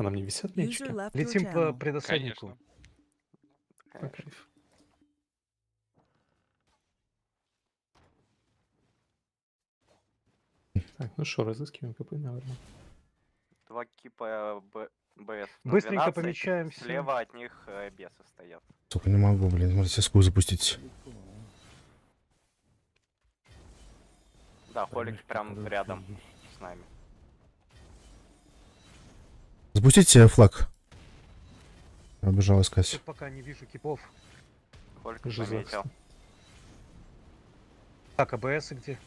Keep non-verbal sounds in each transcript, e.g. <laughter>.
А на мне висят User мячики? Летим по предосаднику. Конечно. Так, ну что, разыскиваем КП, наверное. Два кипа Б... БС. Быстренько 12, помечаемся. Слева от них э, бесы стоят. Сука, не могу, блин, можете ску запустить. Да, Холик прям рядом с нами. Запустите флаг. Я Побежал искать. Тут пока не вижу кипов. Жиза. заметил. Так, АБС где?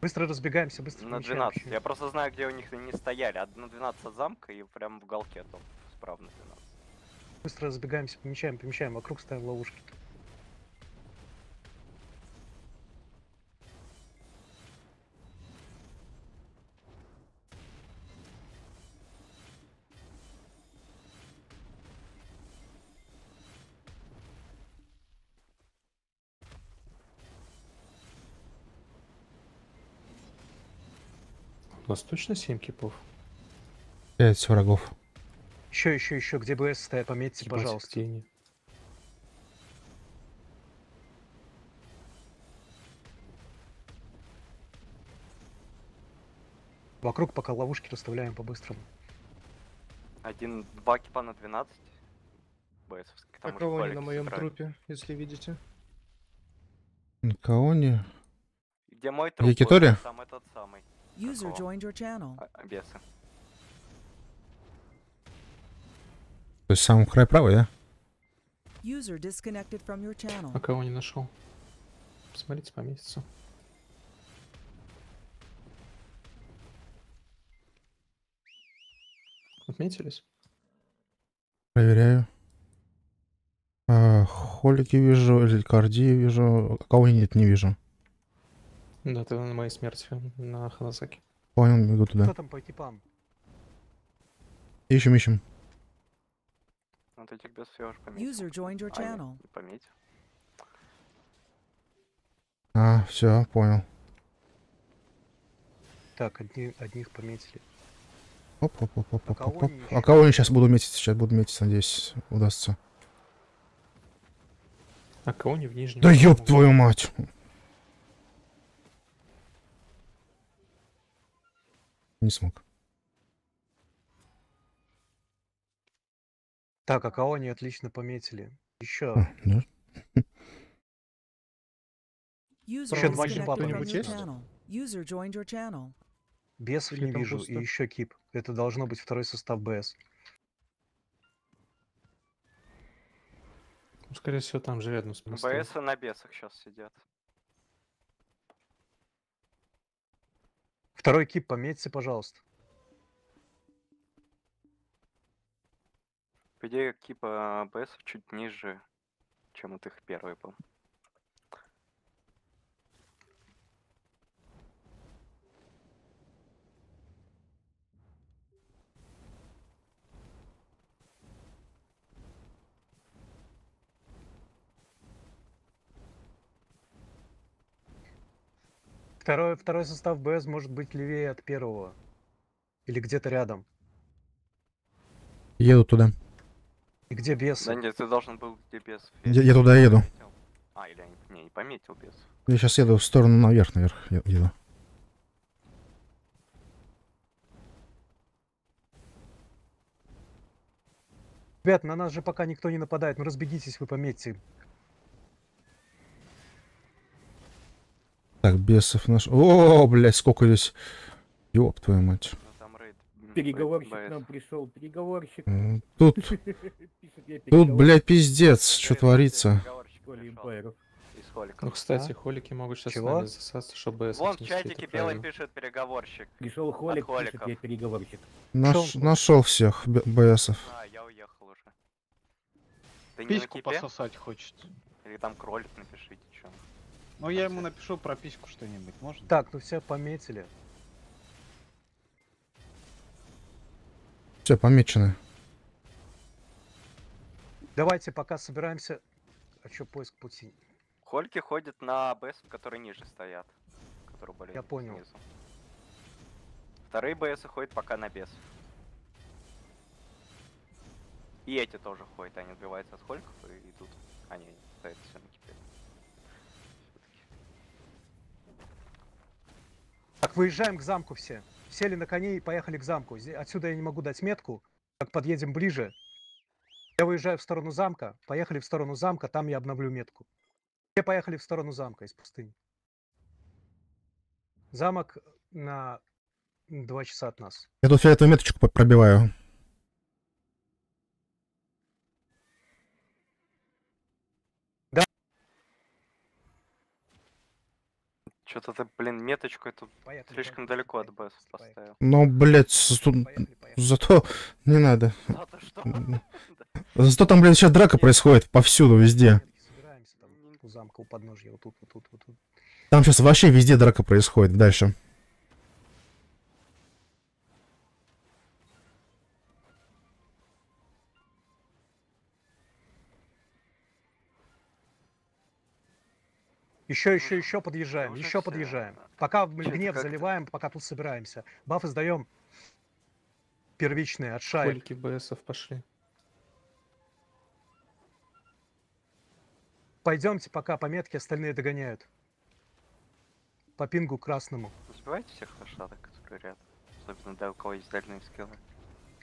Быстро разбегаемся, быстро На помечаем 12. ещё. Я просто знаю, где у них они стояли. Одна 12 от замка и прям в уголке там справа на 12. Быстро разбегаемся, помечаем, помечаем. Вокруг ставим ловушки. Нас точно 7 кипов? Пять врагов. Еще, еще, еще, где БС стоят, пометьте, Ебать, пожалуйста. где они? Вокруг пока ловушки расставляем по-быстрому. Один, два кипа на 12. БСовский. Там Такого не Холик на моем собирает. трупе, если видите. Никого не. Где мой труп? Якитори? Там этот самый. User joined your channel. а, а, бесы. То есть самый край правый, да? User disconnected from your channel. А кого не нашел? Посмотрите по месяцу. Отметились? Проверяю. А, холики вижу, элькардии вижу. А Кого нет, не вижу. Да, это на моей смерти на Ханасаки. Понял, бегу Кто туда. там по экипам? Ищем, ищем. Вот этих бесов я уже пометил. User joined your А, channel. не пометил. А, все, понял. Так, одни, одних пометили. Оп, оп, оп, оп, А оп, кого оп, оп. они А кого я сейчас буду метить? Сейчас буду метить, надеюсь, удастся. А кого не в нижнем? Да ёб твою мать! Не смог. Так, а кого они отлично пометили? Еще. А, да? User Еще два from кто-нибудь есть? channel. User joined your channel. Бесов не вижу. пусто? И еще кип. Это должно быть второй состав БС. Ну, скорее всего, там же рядом с. БС на бесах сейчас сидят. Второй кип пометьте, пожалуйста. По идее, кипа БСов чуть ниже, чем вот их первый был. Второй, второй состав БС может быть левее от первого. Или где-то рядом. Еду туда. И где бесы? Да нет, ты должен был где бесов. Я- я туда еду. пометил. А, или я не, не, пометил бесов. Я сейчас еду в сторону наверх, наверх еду. Ребят, на нас же пока никто не нападает. Ну разбегитесь, вы пометьте. Так, бесов наш... О, блядь, сколько здесь... Ёб твою мать. Ну Переговорщик нам пришел, переговорщик. Тут, <laughs> тут, блядь, пиздец, что творится. Ну, кстати, А? холики могут сейчас Чего? нами засаться, чтобы БС Вон в чатике правильно. пишет переговорщик. Пришел холик, пишет, я переговорщик. Наш, нашел всех БСов. А, я уехал уже. Ты Письку пососать хочет. Или там кролик напишите. Ну я ему напишу про письку что-нибудь, можно? Так, ну все пометили. Все, помечены. Давайте пока собираемся. А что поиск пути? Хольки ходят на БС, которые ниже стоят. Которые были Я понял. снизу. Вторые БС ходят пока на бес. И эти тоже ходят, они отбиваются от хольков и идут. Они стоят все Так, выезжаем к замку все. Сели на коней и поехали к замку. Отсюда я не могу дать метку. Как подъедем ближе. Я выезжаю в сторону замка. Поехали в сторону замка, там я обновлю метку. Все поехали в сторону замка из пустыни. Замок на два часа от нас. Я тут фиолетовую меточку по- пробиваю. Что-то ты, блин, меточку эту Поехали. слишком поехали, далеко от поехали, БС поехали, поставил. Но, блядь, тут... Зато <laughs> не надо. <laughs> Да ты что? Зато там, блядь, сейчас драка происходит повсюду, везде. Собираемся там у замка, у подножья, вот тут, вот тут, вот тут. Там сейчас вообще везде драка происходит. Дальше. Еще, еще, еще подъезжаем, еще подъезжаем. Пока мы гнев заливаем, пока тут собираемся. Бафы сдаем первичные от шаек. Холики БСов пошли. Пойдемте пока по метке, остальные догоняют. По пингу красному. Сбивайте всех лошадок, которые рядом. Особенно да, у кого есть дальние скиллы.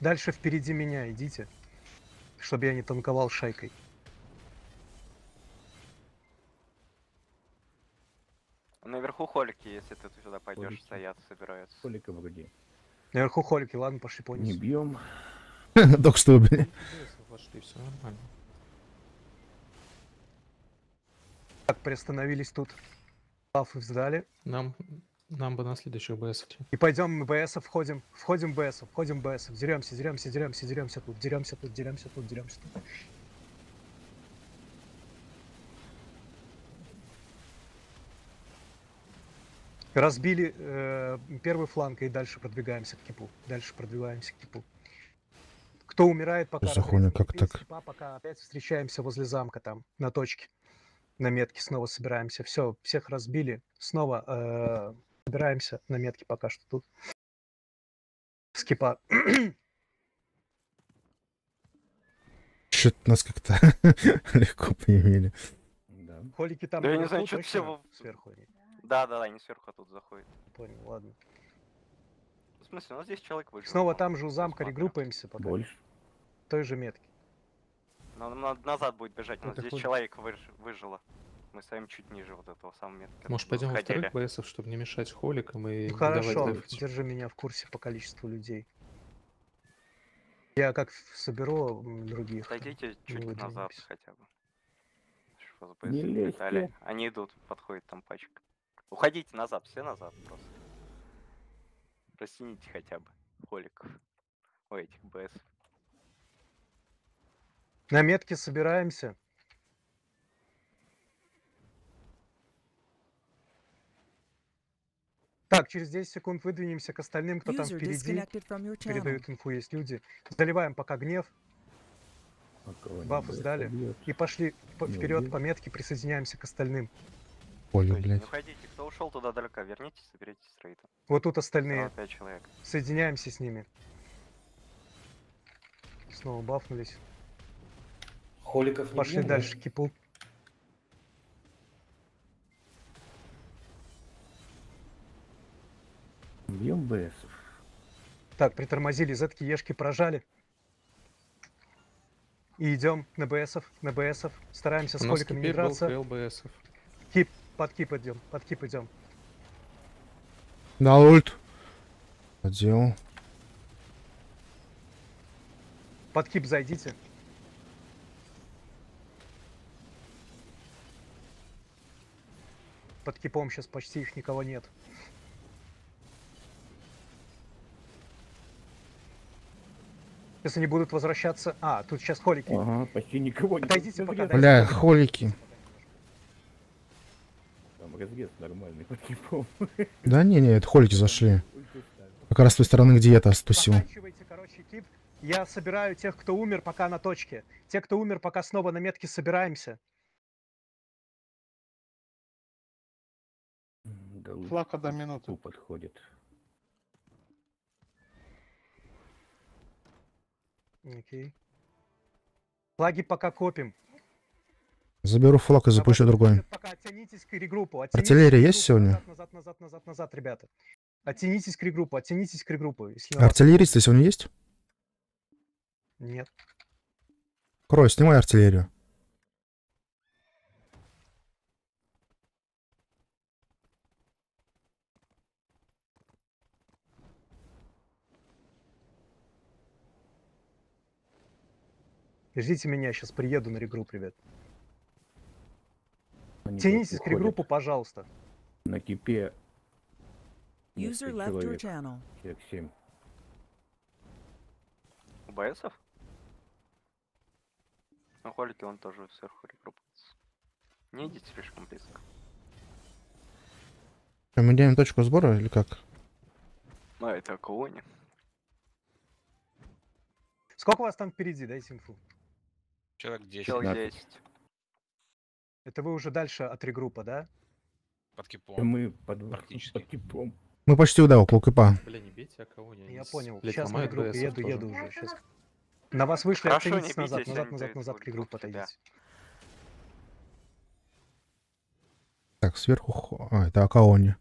Дальше впереди меня идите, чтобы я не танковал шайкой. Наверху холики, если ты сюда пойдешь, Холики. стоят, собираются. Холика вроде. Наверху холики, ладно, пошли по Не низу. бьем. <laughs> Только что вошли, все нормально. Так, приостановились тут. Бафы сдали. Нам, нам бы на следующую БС. И пойдем мы БС входим. Входим в БС, входим в БС. Деремся, деремся, деремся, деремся тут, деремся тут, деремся тут, деремся тут. Разбили э, первый фланг и дальше продвигаемся к кипу. Дальше продвигаемся к кипу. Кто умирает, пока Что за хуйня, разрезанный как так? кипа, пока опять встречаемся возле замка там, на точке. На метке снова собираемся. Все, всех разбили. Снова э, собираемся на метке пока что тут. Скипа. <clears throat> Что-то нас как-то <laughs> легко появили. Да. Холики там Да я не знаю, чё-то все сверху они. Да, да, да, они сверху оттуда заходят. Понял, ладно. В смысле, у нас здесь человек выжил. Снова там же у замка регруппаемся пока. Больше. В той же метке. Но нам надо назад будет бежать, Это здесь ходит. человек выж- выжило. Мы стоим чуть ниже вот этого самого метка. Может, пойдем во вторых БСов, чтобы не мешать холикам и Ну не давать хорошо, дефать. держи меня в курсе по количеству людей. Я как соберу других. Отойдите чуть назад хотя бы. Не. Они идут, подходит там пачка. Уходите назад, все назад просто. Растяните хотя бы холиков. Ой, этих БС. На метке собираемся. Так, через 10 секунд выдвинемся к остальным, кто там впереди. Передают инфу, есть люди. Заливаем пока гнев Бафы сдали? и пошли вперед по метке, присоединяемся к остальным. Не блядь. уходите, кто ушел туда далеко, вернитесь, соберитесь с рейдом. Вот тут остальные. пять человек. Соединяемся с ними. Снова бафнулись. Холиков не Пошли бьем, да? дальше кипу. Бьем БСов. Так, притормозили, зетки, ешки прожали. И идем на БСов, на БСов. Стараемся с У нас холиками не теперь был драться. БСов. Кип, под кип идем, под кип идем. Дал ульт. Подел. Под кип зайдите. Под кипом сейчас почти их никого нет. Сейчас они будут возвращаться... А, тут сейчас холики. Ага, почти никого не Отойдите пока, Бля, холики. Разрез нормальный <laughs> под кипом. Да не, не, это холики зашли. Как раз с той стороны, где я-то стусил. Заканчивайте, короче, кип. Я собираю тех, кто умер, пока на точке. Те, кто умер, пока снова на метке собираемся. Да Флаг одна минута. подходит. Окей. Флаги пока копим. Заберу флаг и запущу другой. Артиллерия есть сегодня? Назад, назад, назад, назад, ребята. Оттянитесь к регруппу, оттянитесь к регруппу. Артиллеристы сегодня есть? Нет. Крой, снимай артиллерию. Ждите меня, сейчас приеду на регрупп, ребят. Они Тянитесь к регруппу, пожалуйста. На кипе. User left your channel. человек семь. У БСов? Ну, холики он тоже сверху регруппается. Не идите слишком близко. Что, Мы делаем точку сбора или как? Ну, это колония. Сколько у вас там впереди, дайте инфу. Человек 10 Человек 15. 10. Это вы уже дальше от регруппа, да? под кипом. мы под, Практически. под кипом. Мы почти, да, около кипа. Бля, не бейте, а кого не Я понял. Блять, Сейчас на БСов еду, тоже. еду уже. Сейчас. На вас вышли, Хорошо, не бейте, назад, назад, назад, назад к тебя. отойдите. Так, сверху... А, это Акаони.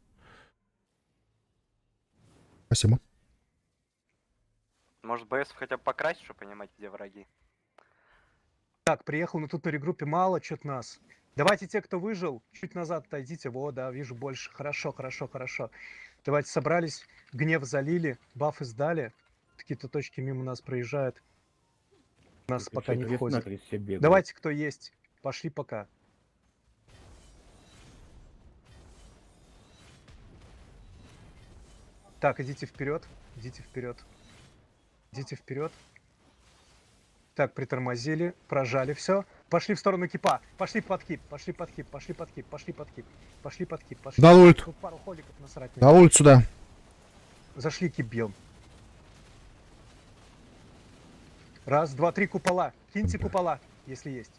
Спасибо. Может, БС хотя бы покрасить, чтобы понимать, где враги. Так, приехал, но тут на регруппе мало что-то нас. Давайте те, кто выжил, чуть назад отойдите. Во, да, вижу больше. Хорошо, хорошо, хорошо. Давайте собрались, гнев залили, бафы сдали. Какие-то точки мимо нас проезжают. Нас Только пока не бегают. Давайте, кто есть. Пошли пока. Так, идите вперед. Идите вперед. Идите вперед. Так, притормозили, прожали все. Пошли в сторону кипа. Пошли под кип. Пошли под кип. Пошли под кип. Пошли под кип. Пошли под кип. Пошли. На ульт. Тут пару холиков насрать. на На них. улицу, да. Зашли кип бьем. Раз, два, три купола. Киньте купола, если есть.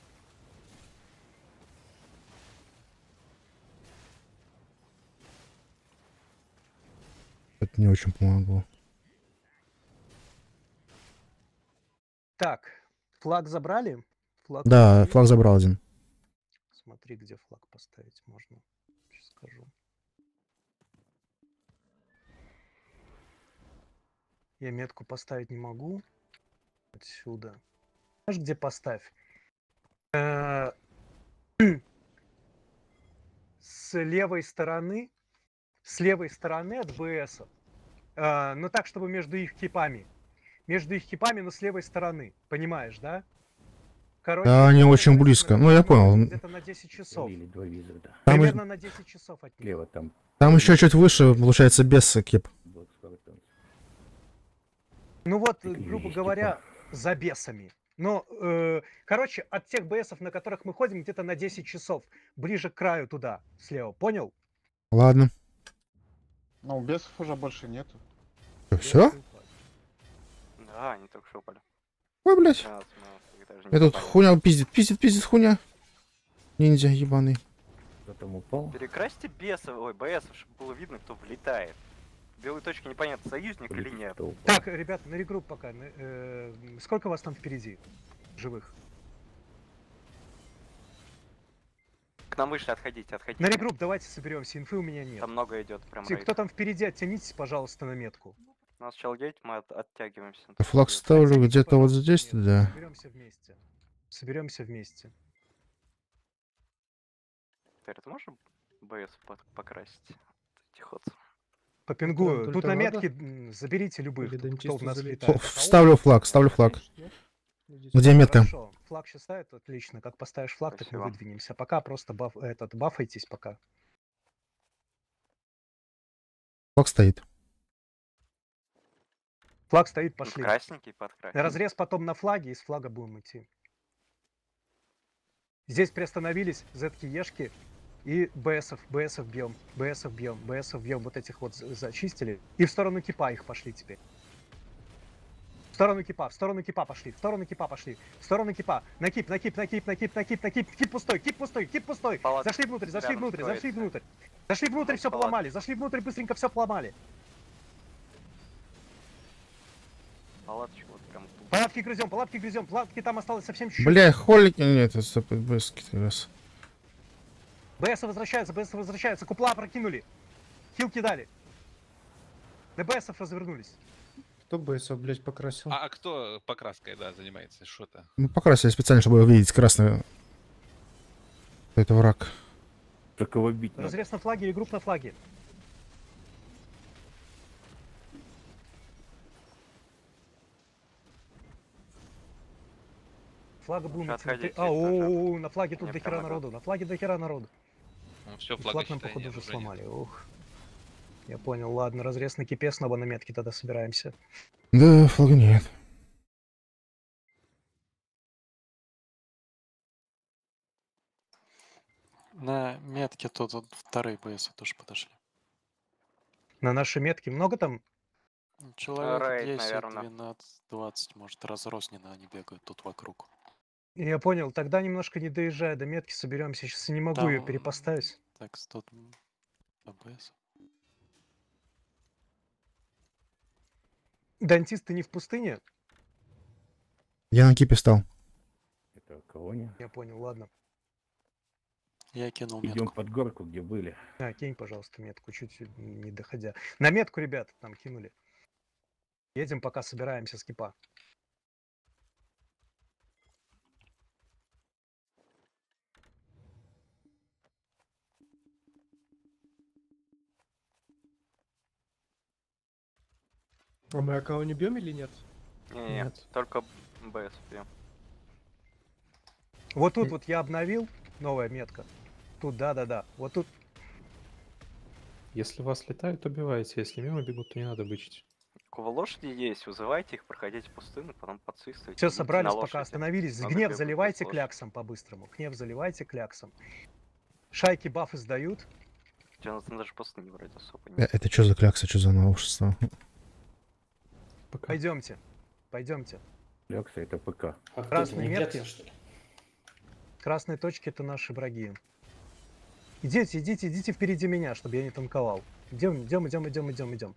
Это не очень помогло. Так, флаг забрали? Флаг Да, флаг забрал один. Смотри, где флаг поставить можно. Сейчас скажу. Я метку поставить не могу. Отсюда. Знаешь, где поставь? Э, <clears throat> С левой стороны. С левой стороны от БС. Но так, чтобы между их кипами. Между их кипами, но с левой стороны. Понимаешь, да? Короче, Да, они очень близко. Ну, я понял. Где-то на 10 часов. Визора, да. Там, и- Примерно на 10 часов от них. Слева там там еще чуть выше, получается, без кип. Ну вот, и грубо есть, говоря, за бесами. Но, э, короче, от тех БСов, на которых мы ходим, где-то на 10 часов. Ближе к краю туда, слева. Понял? Ладно. Ну, бесов уже больше нету. Все? Да, они только что упали. Ой, блядь. 12 минут, их даже не Я тут попали. хуйня пиздит, пиздит, пиздит хуйня. Ниндзя ебаный. Кто там упал? Перекрасьте бесов, ой, БСов, чтобы было видно, кто влетает. Белые точки непонятно, союзник или нет. Так, ребят, на регрупп пока. на- э, сколько вас там впереди? Живых. К нам вышли, отходите, отходите. На регрупп давайте соберемся. Инфы у меня нет. Там много идет, прям кто там впереди, оттянитесь, пожалуйста, на метку. У нас чел 9, мы от- оттягиваемся. Флаг ставлю где-то вот здесь, да. Соберемся вместе. Соберемся вместе. Теперь ты можешь БС покрасить? Тихот. Попингую. только Тут на надо? метке м, заберите любых, кто- в нас летает. Ставлю флаг, ставлю флаг. Где метка? Хорошо. Флаг сейчас ставит, отлично. Как поставишь флаг, так мы Спасибо. выдвинемся. Пока просто баф, этот, бафайтесь пока. Флаг стоит. Флаг стоит, пошли. красненький подкрасить. Разрез потом на флаге, и с флага будем идти. Здесь приостановились, зетки ешки и БСов, БСов бьем, БСов бьем, БСов бьем, вот этих вот за- зачистили. И в сторону кипа их пошли теперь. В сторону кипа, в сторону кипа пошли, в сторону кипа пошли, в сторону кипа. На кип, на кип, на кип, на кип, на кип, на кип, кип пустой, кип пустой, кип пустой. Палатка Зашли внутрь, зашли рядом внутрь, зашли строится. внутрь. Зашли внутрь, все поломали, зашли внутрь, быстренько все поломали. Палаточка вот прям тут. Палатки грызем, палатки грызем, палатки там осталось совсем чуть-чуть. Бля, холики... Нет, это стоп, бэски как раз. БС возвращаются, БС возвращаются, купла прокинули. Хилки дали. ДБСов развернулись. Кто БСов, блядь, покрасил? А, а кто покраской, да, занимается? Что-то. Мы покрасили специально, чтобы увидеть красный... Это враг. Только его бить надо. Разрез на флаге или групп на флаге. Флага будем три- А, о, на флаге тут Мне до хера прямо народу, на флаге до хера народу. Ну, все, И флага флаг нам, походу, уже сломали. Ух. Я понял, ладно, разрез на кипе, снова на метке тогда собираемся. Да, флага нет. На метке тут вот вторые БС тоже подошли. На нашей метке много там? Человек рейд, 10, наверно. 12, 20, может, разрозненно они бегают тут вокруг. Я понял, тогда немножко не доезжая до метки, соберемся. Сейчас я не могу ее Там, перепоставить. Так, 100 АБС. Дантист, ты не в пустыне? Я на кипе стал. Это колония. Я понял, ладно. Я кинул Идем метку. под горку, где были. А, кинь, пожалуйста, метку, чуть не доходя. На метку, ребят, там кинули. Едем, пока собираемся с кипа. А мы АКО не бьем или нет? Не-не, Нет. только БС бьем. Вот тут вот я обновил, новая метка. Тут, да-да-да. Вот тут Если вас летают, убивайте. Если мимо бегут, то не надо бычить. У лошади есть, вызывайте их, проходите пустыню, потом подсвистывайте. все собрались, пока остановились. Надо Гнев заливайте кляксом по-быстрому. Гнев заливайте кляксом. Шайки бафы сдают. Надо даже пустыни вроде особо Э, нет. Это что за клякса, что за новшество? Пока. Пойдемте. Пойдемте. Лекса это ПК. А что ли? Красные точки это наши враги. Идите, идите, идите впереди меня, чтобы я не танковал. Идем, идем, идем, идем, идем, идем.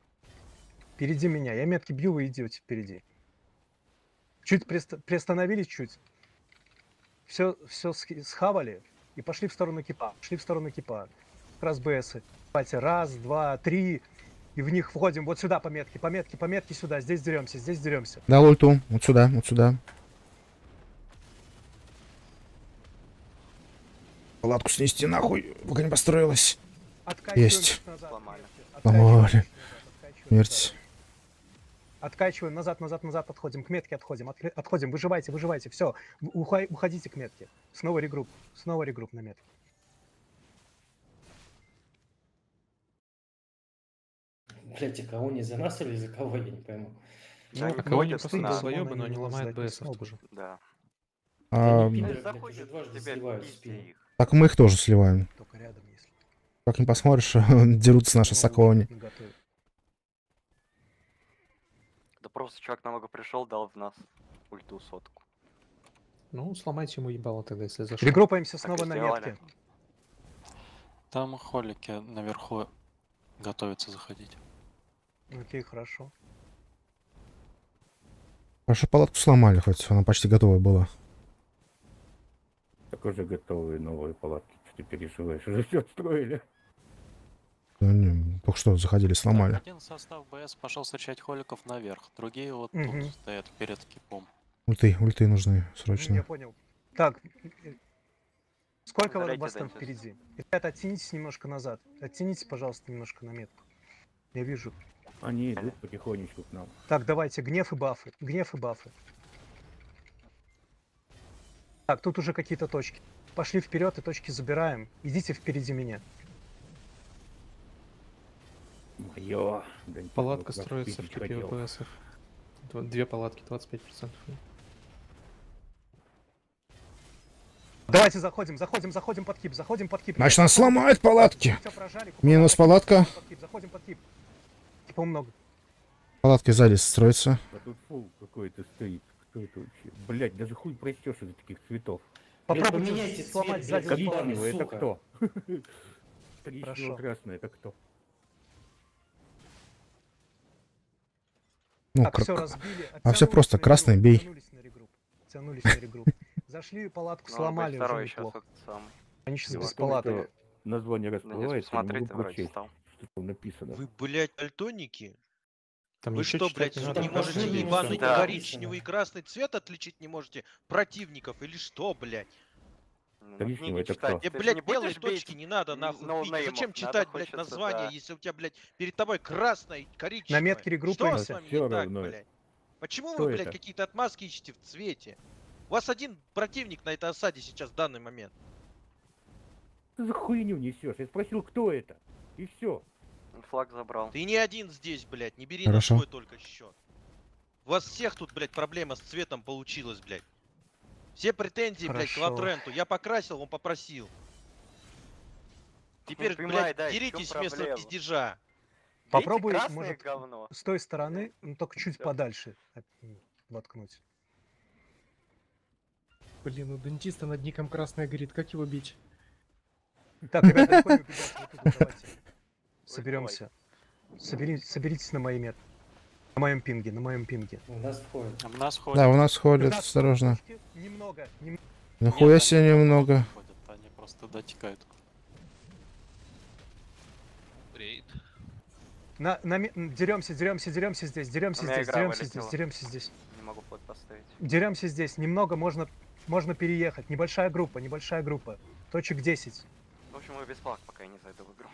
Впереди меня. Я метки бью, вы идете впереди. Чуть приост- приостановились чуть. Все, все схавали и пошли в сторону кипа. Пошли в сторону кипа. Как раз БСы. Давайте, раз, два, три. И в них входим. Вот сюда по метке, по метке, по метке сюда. Здесь деремся, здесь деремся. Да, ульту. Вот сюда, вот сюда. Палатку снести нахуй, пока не построилась. Откачиваем Есть. назад. Откачиваем Смерть. назад. Откачиваем назад, назад, назад, отходим. К метке отходим. Отходим, выживайте, выживайте. Все, уходите к метке. Снова регрупп. Снова регрупп на метке. Блять, а кого не за нас или за кого, я не пойму. Ну, А кого не просто на- долбоёбы, но они не ломают БСов смогут. тоже. Да. А, так мы их тоже сливаем. Только рядом, если. Как не посмотришь, <laughs> дерутся наши Ну, наготове. Да просто чувак намного пришел, дал в нас ульту сотку. Ну, сломайте ему ебало тогда, если зашел. Регруппаемся Так снова на метке. Там холики наверху готовятся заходить. Окей, хорошо. Хорошо, палатку сломали, хоть она почти готова была. Так уже готовые новые палатки. Что ты переживаешь? <laughs> Уже все отстроили. Да не, только что заходили, Так, сломали. один состав БС пошел встречать холиков наверх, другие вот Мгм. тут стоят перед кипом. Ульты, ульты нужны М, Я срочно. понял. Так, э, сколько Залейте вас там впереди? Ребята, оттянитесь немножко назад. Оттяните, пожалуйста, немножко на метку. Я вижу. Они идут потихонечку к нам. Так, давайте, гнев и бафы. Гнев и бафы. Так, тут уже какие-то точки. Пошли вперед и точки забираем. Идите впереди меня. Мое. Дантист Палатка вот вас строится в. Дв- Две палатки, 25%. Давайте заходим, заходим, заходим под кип, заходим под кип. Значит, нас сломают палатки. Прожали, Минус палатка. под кип, Заходим под кип. Типа много. Палатки сзади строятся. А тут фул какой-то стоит. Кто это вообще? Блять, даже хуй прочтешь из таких цветов. Попробуйте поменяйте цвет, сломать блядь, сзади. Коричневый это кто? <laughs> Хорошо. Коричнево-красный это кто? Ну, Так, кра- все разбили. а оттянулись просто, красный бей. подтянулись на регрупп. <laughs> Зашли, палатку Ну, сломали, уже неплохо. этот самый. Они сейчас без палаток. что Название расплывается, ты вроде стал. Что там написано. Вы, блядь, альтоники? Там Вы что, блядь, не, надо, не можете видно ебаный. Да. коричневый и красный цвет отличить не можете? Противников или что, блядь? Коричневый книги это кто? Тебе, Ты же блядь, не белые точки не надо, нахуй, ноунеймов? Зачем Надо читать, блядь, хочется, название, да. если у тебя, блядь, перед тобой красное и коричневое? метке Что регруппаемся. с вами не так, равно. блядь? Почему Кто вы, блядь, какие-то отмазки ищете в цвете? У вас один противник на этой осаде сейчас в данный момент. Ты за хуйню несешь? Я спросил, кто это? И все. Флаг забрал. Ты не один здесь, блядь, не бери Хорошо. на свой только счет. У вас всех тут, блядь, проблема с цветом получилась, блядь. Все претензии, блядь, к Хорошо. Латренту. Я покрасил, он попросил. Теперь, понимаю, блядь, да, деритесь вместо пиздежа. Попробуй, может, говно. С той стороны, ну, только чуть Всё. подальше воткнуть. Блин, у дентиста над ником красная горит. Как его бить? Так, ребята, <laughs> давайте. Соберемся. Собери- соберитесь на моей мет. На моем пинге, на моем пинге. У нас входит. А У нас ходят. Да, у нас ходят, 15 осторожно. Немного, нем- Нихуя Нет, себе немного. ходят, Они просто дотекают. Рейд. На, на, деремся, деремся, деремся здесь, деремся здесь, деремся здесь, деремся здесь. Не могу флаг поставить. Деремся здесь. Немного можно, можно переехать. Небольшая группа, небольшая группа. Точек 10. В общем, я без флаг, пока я не зайду в игру.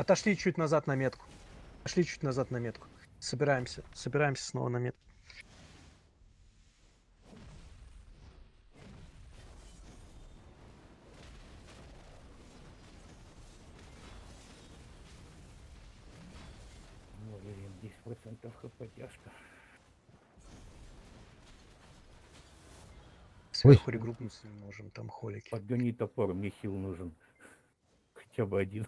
Отошли чуть назад на метку. Отошли чуть назад на метку. Собираемся, собираемся снова на метку. 10% хп тяжко. Сверху регруппнуться не можем, там холики. Подгони топор, мне хил нужен. Хотя бы один.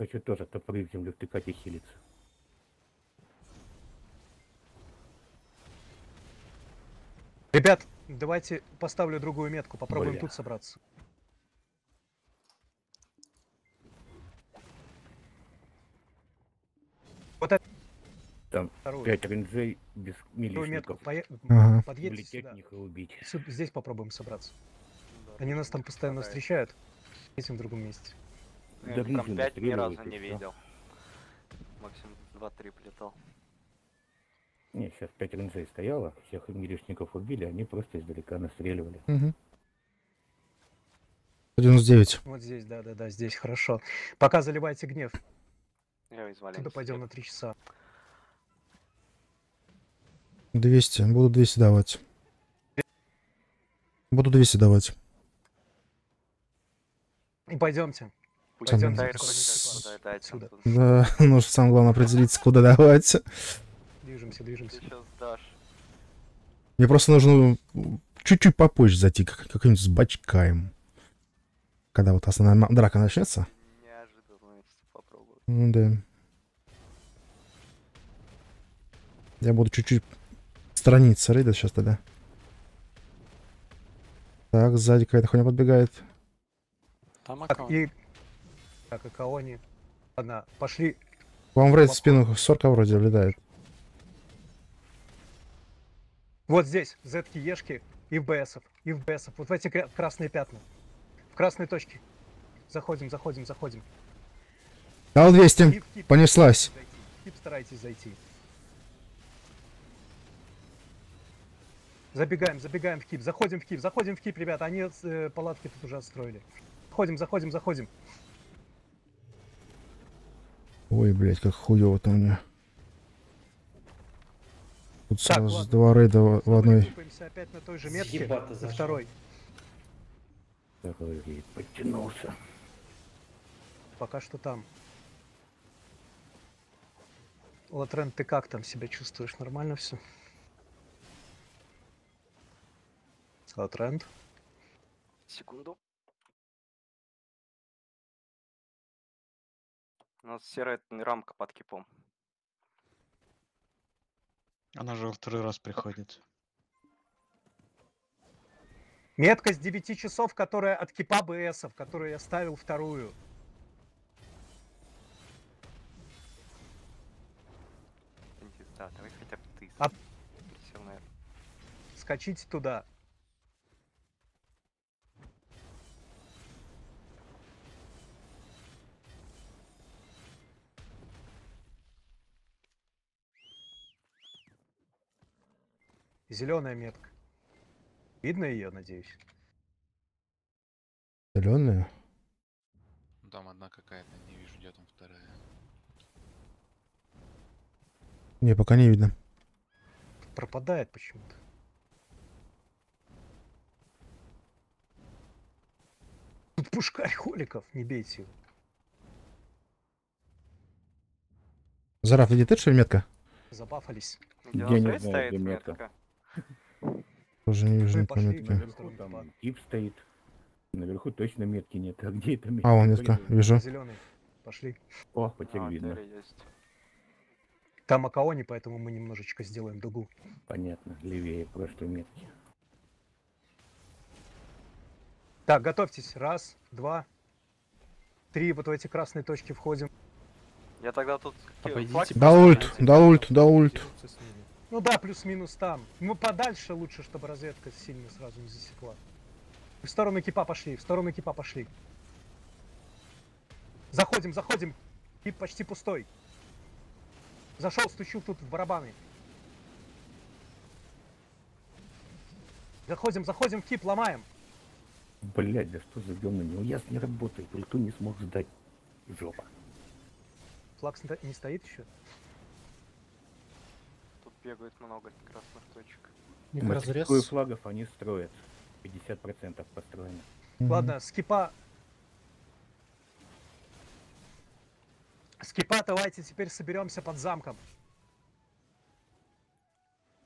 Хочу тоже топоры в землю втыкать и хилиться. Ребят, давайте поставлю другую метку, попробуем Бля. тут собраться. Вот это. Там Вторую, 5 рейнджей без милишников. Пое- Ага. Подъедьте Влететь сюда. них и убить. Здесь попробуем собраться. Да, Они нас там постоянно хватает. встречают. Этим в другом месте. Да блин, 5 ни разу не видел. Максимум 2-3 полетал. Не, сейчас 5 рейнджей стояло, всех милишников убили, они просто издалека настреливали. Мгм. 99. Вот здесь, да-да-да, здесь хорошо. Пока заливайте гнев. Я из Туда пойдем на 3 часа. 200. Буду 200 давать. Буду 200 давать. И пойдемте. Хоть с- как-то дает отсюда. Да, <laughs> нужно самое главное определиться, куда давать. Движемся, движемся. сейчас дашь. Мне просто нужно чуть-чуть попозже зайти, как- как-нибудь с бачкаем. Когда вот основная драка начнется. Неожиданно попробую. Ну да. Я буду чуть-чуть сторониться рейда сейчас тогда. Так, сзади какая-то хуйня подбегает. Там аккаунт. и... Так, и Каони. Ладно, пошли. Вам в рейд в спину сорка вроде влетает. Вот здесь, зетки, ешки и в БСов. И в БСов. Вот в эти кра- красные пятна. В красные точки. Заходим, заходим, заходим. Дал 200. И в кип Понеслась. кип старайтесь зайти. Забегаем, забегаем в кип, заходим в кип, заходим в кип, ребята, они э, палатки тут уже отстроили. Заходим, заходим, заходим. Ой, блядь, как хуёво-то у меня. Тут Так, сразу ладно. два рейда в одной. опять на той же метке. На зашел. второй. Такой рейд подтянулся. Пока что там. Латрен, ты как там себя чувствуешь? Нормально все? Латренд? Секунду. У нас серая рамка под кипом. Она же во второй раз приходит. Метка с 9 часов, которая от кипа БСов, которую я ставил вторую. Да, давай хотя бы ты. А... Скачите туда. Зеленая метка. Видно ее, надеюсь. Зеленая. Там одна какая-то, не вижу, где там вторая. Не, пока не видно. Пропадает почему-то. Тут пушкарь холиков, не бейте его. Зараф, где ты что ли метка? Забафались. Я Где не на знаю, стоит где метка. метка. Тоже не вижу никакой метки. мы- Наверху там тип стоит. Наверху точно метки нет. А где это метка? А, вон метка, Блин, вижу. Зеленый. Пошли. О, А, потерь вот видно. Там Акаони, поэтому мы немножечко сделаем дугу. Понятно. Левее просто метки. Так, готовьтесь. Раз, два, три. Вот в эти красные точки входим. Я тогда тут Обойдите Да ульт, да ульт, да ульт. Ну да, плюс-минус там. Ну подальше лучше, чтобы разведка сильно сразу не засекла. В сторону кипа пошли, в сторону кипа пошли. Заходим, заходим. Кип почти пустой. Зашел, стучу тут в барабаны. Заходим, заходим в кип, ломаем. Блять, да что за говно? Уяз не работает. Ульту не смог сдать. Жопа. Флаг не стоит еще? Бегает много красных точек. Разрез. Флагов они строят. 50% построено. Ладно, скипа. Скипа, давайте теперь соберемся под замком.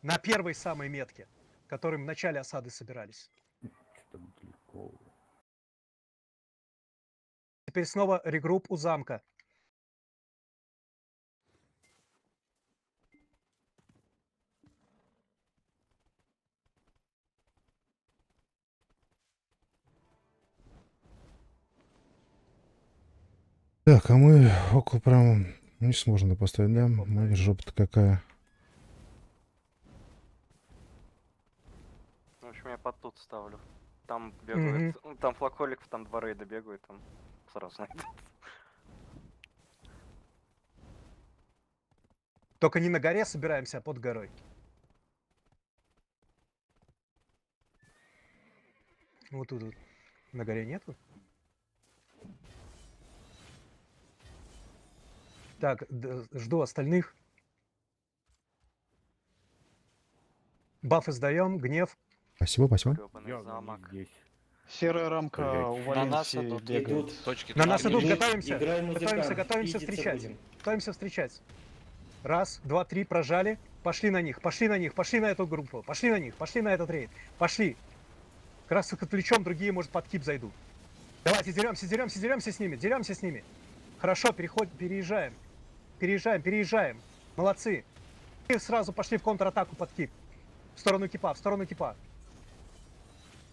На первой самой метке, которым в начале осады собирались. Теперь снова регрупп у замка. Так, а мы около прям не сможем поставить, да? Мы жопа-то какая. В общем, я под тут ставлю. Там бегают. ну, Там флагхоликов, там два рейда бегают, там сразу найдут. Только не на горе собираемся, а под горой. Вот тут вот. На горе нету? Так, жду остальных. Бафы сдаем, гнев. Спасибо, спасибо. Замок. Серая рамка у На нас идут. Идут. Точки На нас идут, готовимся. Готовимся, готовимся встречать. будем. Готовимся встречать. Раз, два, три, прожали. Пошли на них, пошли на них, пошли на эту группу. Пошли на них, пошли на этот рейд. Пошли. Как раз их отвлечем, другие, может, под кип зайдут. Давайте, деремся, деремся, деремся с ними, деремся с ними. Хорошо, переход, переезжаем. Переезжаем, переезжаем. Молодцы. И сразу пошли в контратаку под кип. В сторону кипа, в сторону кипа.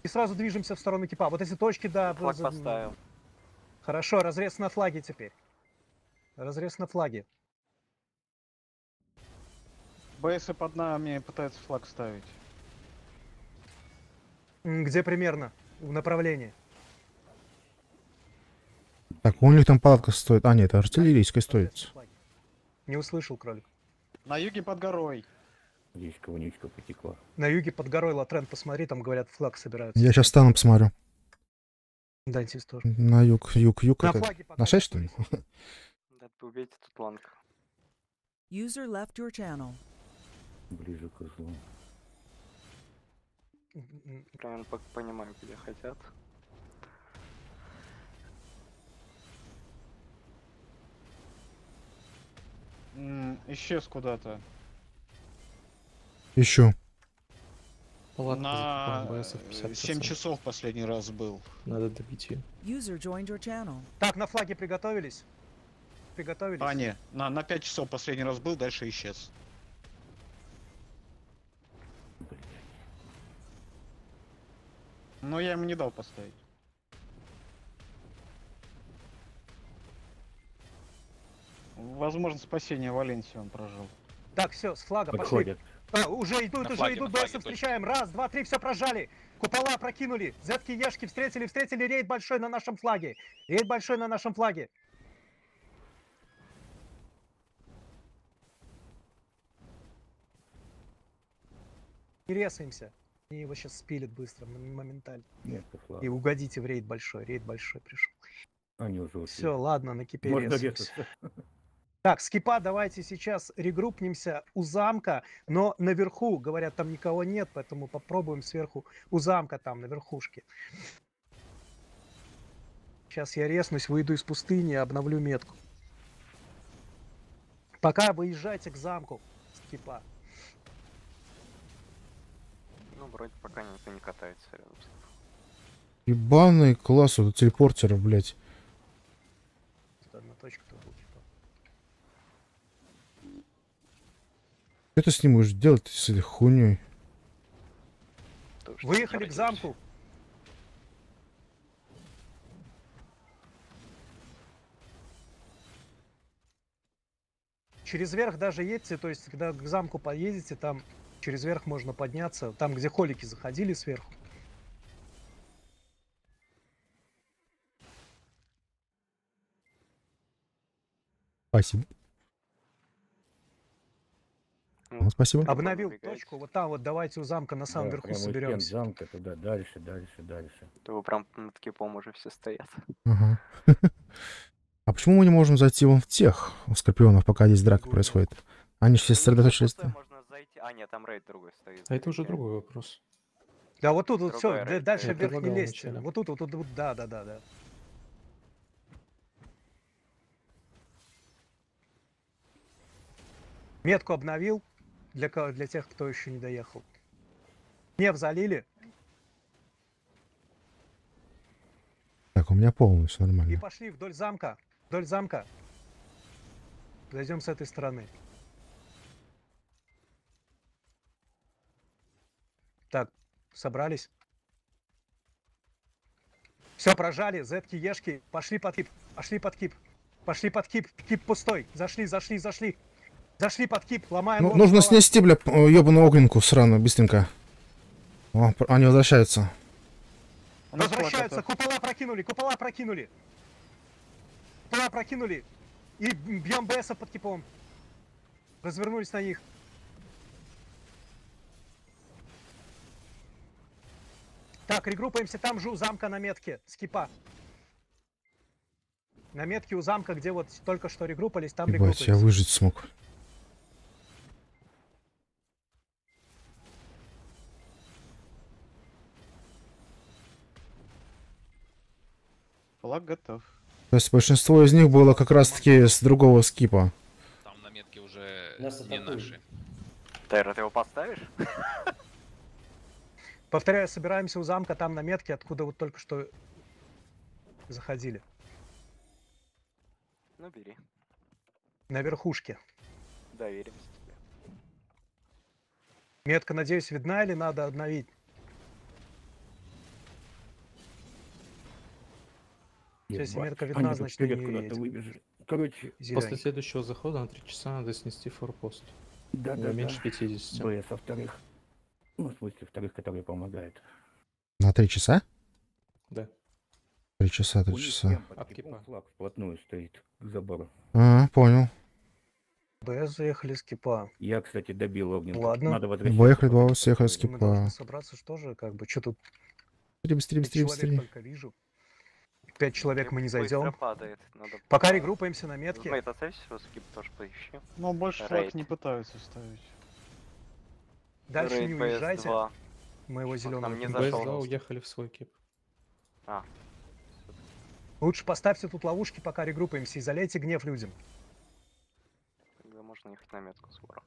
И сразу движемся в сторону кипа. Вот эти точки, да. Флаг за- поставил. Хорошо, разрез на флаге теперь. Разрез на флаге. БСы под нами пытаются флаг ставить. Где примерно? В направлении. Так, у них там палатка стоит. А, нет, это артиллерийская стоит. Не услышал, кролик. На юге под горой. Здесь кого-нибудь потекла. На юге под горой Латрен, посмотри, там говорят, флаг собираются. Я сейчас стану посмотрю. Дантис тоже. На юг, юг, юг. На это- флаге На 6, что ли? <laughs> Да, убейте тут ланг. User left your channel. Ближе к Прям по- понимаю, где хотят. Исчез куда-то. Ищу. Палатка На закупаем БСов 50%. 7 часов последний раз был. Надо your channel. Так, на флаге приготовились? Приготовились? А, не, на, на 5 часов последний раз был, дальше исчез. Но я ему не дал поставить. Возможно, спасение Валенсии он прожил. Так, все, с флага пошли. Подходят. А, уже идут, На уже флаге, идут, БС встречаем. Раз, два, три, все прожали. Купола прокинули. Зетки, ешки встретили, встретили рейд большой на нашем флаге. Рейд большой на нашем флаге. Не резаемся. Они его сейчас спилят быстро, моментально. Нет, флаг. И угодите в рейд большой. Рейд большой пришел. Они уже. Все, ладно, на кипе Можно резаемся. резаться. Так, скипа, давайте сейчас регруппнемся у замка, но наверху, говорят, там никого нет, поэтому попробуем сверху у замка там, на верхушке. Сейчас я резнусь, выйду из пустыни обновлю метку. Пока выезжайте к замку, скипа. Ну, вроде пока никто не катается рядом. Ебаный класс у телепортера, блядь. Тут одна точка-то будет. Что ты с ним будешь делать с этой хуйней? Выехали к замку. Через верх даже едьте, то есть когда к замку поедете, там через верх можно подняться, там где холики заходили сверху. Спасибо. Ну, спасибо. Обновил точку, вот там вот давайте у замка на самом Да, верху соберемся. замка туда, дальше, дальше, дальше. То вы прям над кипом уже все стоят. Ага. <laughs> А почему мы не можем зайти вон в тех у скорпионов, пока здесь драка происходит? Они все сосредоточились. Можно зайти. А, нет, там рейд другой стоит. А это уже другой вопрос. Да, вот тут вот все, рейд. дальше Я вверх не лезьте. Вот тут, вот тут, вот, да, да, да, да. Метку обновил для, для тех, кто еще не доехал. Нев залили Так, у меня полностью и нормально. пошли вдоль замка. Вдоль замка. Зайдем с этой стороны. Так, собрались. Все, прожали, зетки, ешки, пошли под кип, пошли под кип, пошли под кип, кип пустой, зашли, зашли, зашли, зашли под кип, ломаем. Ну, нужно снести, бля, ебаную огненку сраную, быстренько. О, они возвращаются. У нас флаг Возвращаются, купола прокинули, купола прокинули. Купола прокинули. И бьем БС под кипом. Развернулись на них. Так, регруппаемся там же у замка на метке. Скипа. На метке у замка, где вот только что регруппались, там Ебать, я регруппаемся. выжить смог. Флаг готов. То есть большинство из них было как раз-таки с другого скипа. Там на метке уже Нас не атакуют. наши. Тайра, ты его поставишь? <laughs> Повторяю, собираемся у замка там на метке, откуда вот только что заходили. Ну, бери. На верхушке. Доверимся тебе. Метка, надеюсь, видна или надо обновить? Ебать, метка видна, тут значит, куда-то выбежали. Короче, После Зелёненький. следующего захода на 3 часа надо снести форпост. да, Не да, меньше да. 50. БС, а вторых. Ну, в смысле, вторых, которые помогают. На три часа? Да. Три часа, три У них часа. прям под От кипом кипа. флаг вплотную стоит к забору. А, понял. БС заехали с кипа. Я, кстати, добил огненку. Ладно. Надо возвращаться. Выехали два, съехали с спокойно. Мы должны собраться что же, как бы, что тут пять быстрее, человек быстрее. только вижу. Пять человек мы не зайдем. падает. Надо... Пока регруппаемся на метке. Змейт, оставь его скип тоже поищи. Но больше флаг Рейд. не пытаются ставить. Дальше Рейд не уезжайте. PS2. Моего зеленого. нам не не зашел. БС-2 уехали в свой кип. А, Лучше поставьте тут ловушки, пока регруппаемся, и залейте гнев людям. тогда можно ехать на метку с вором.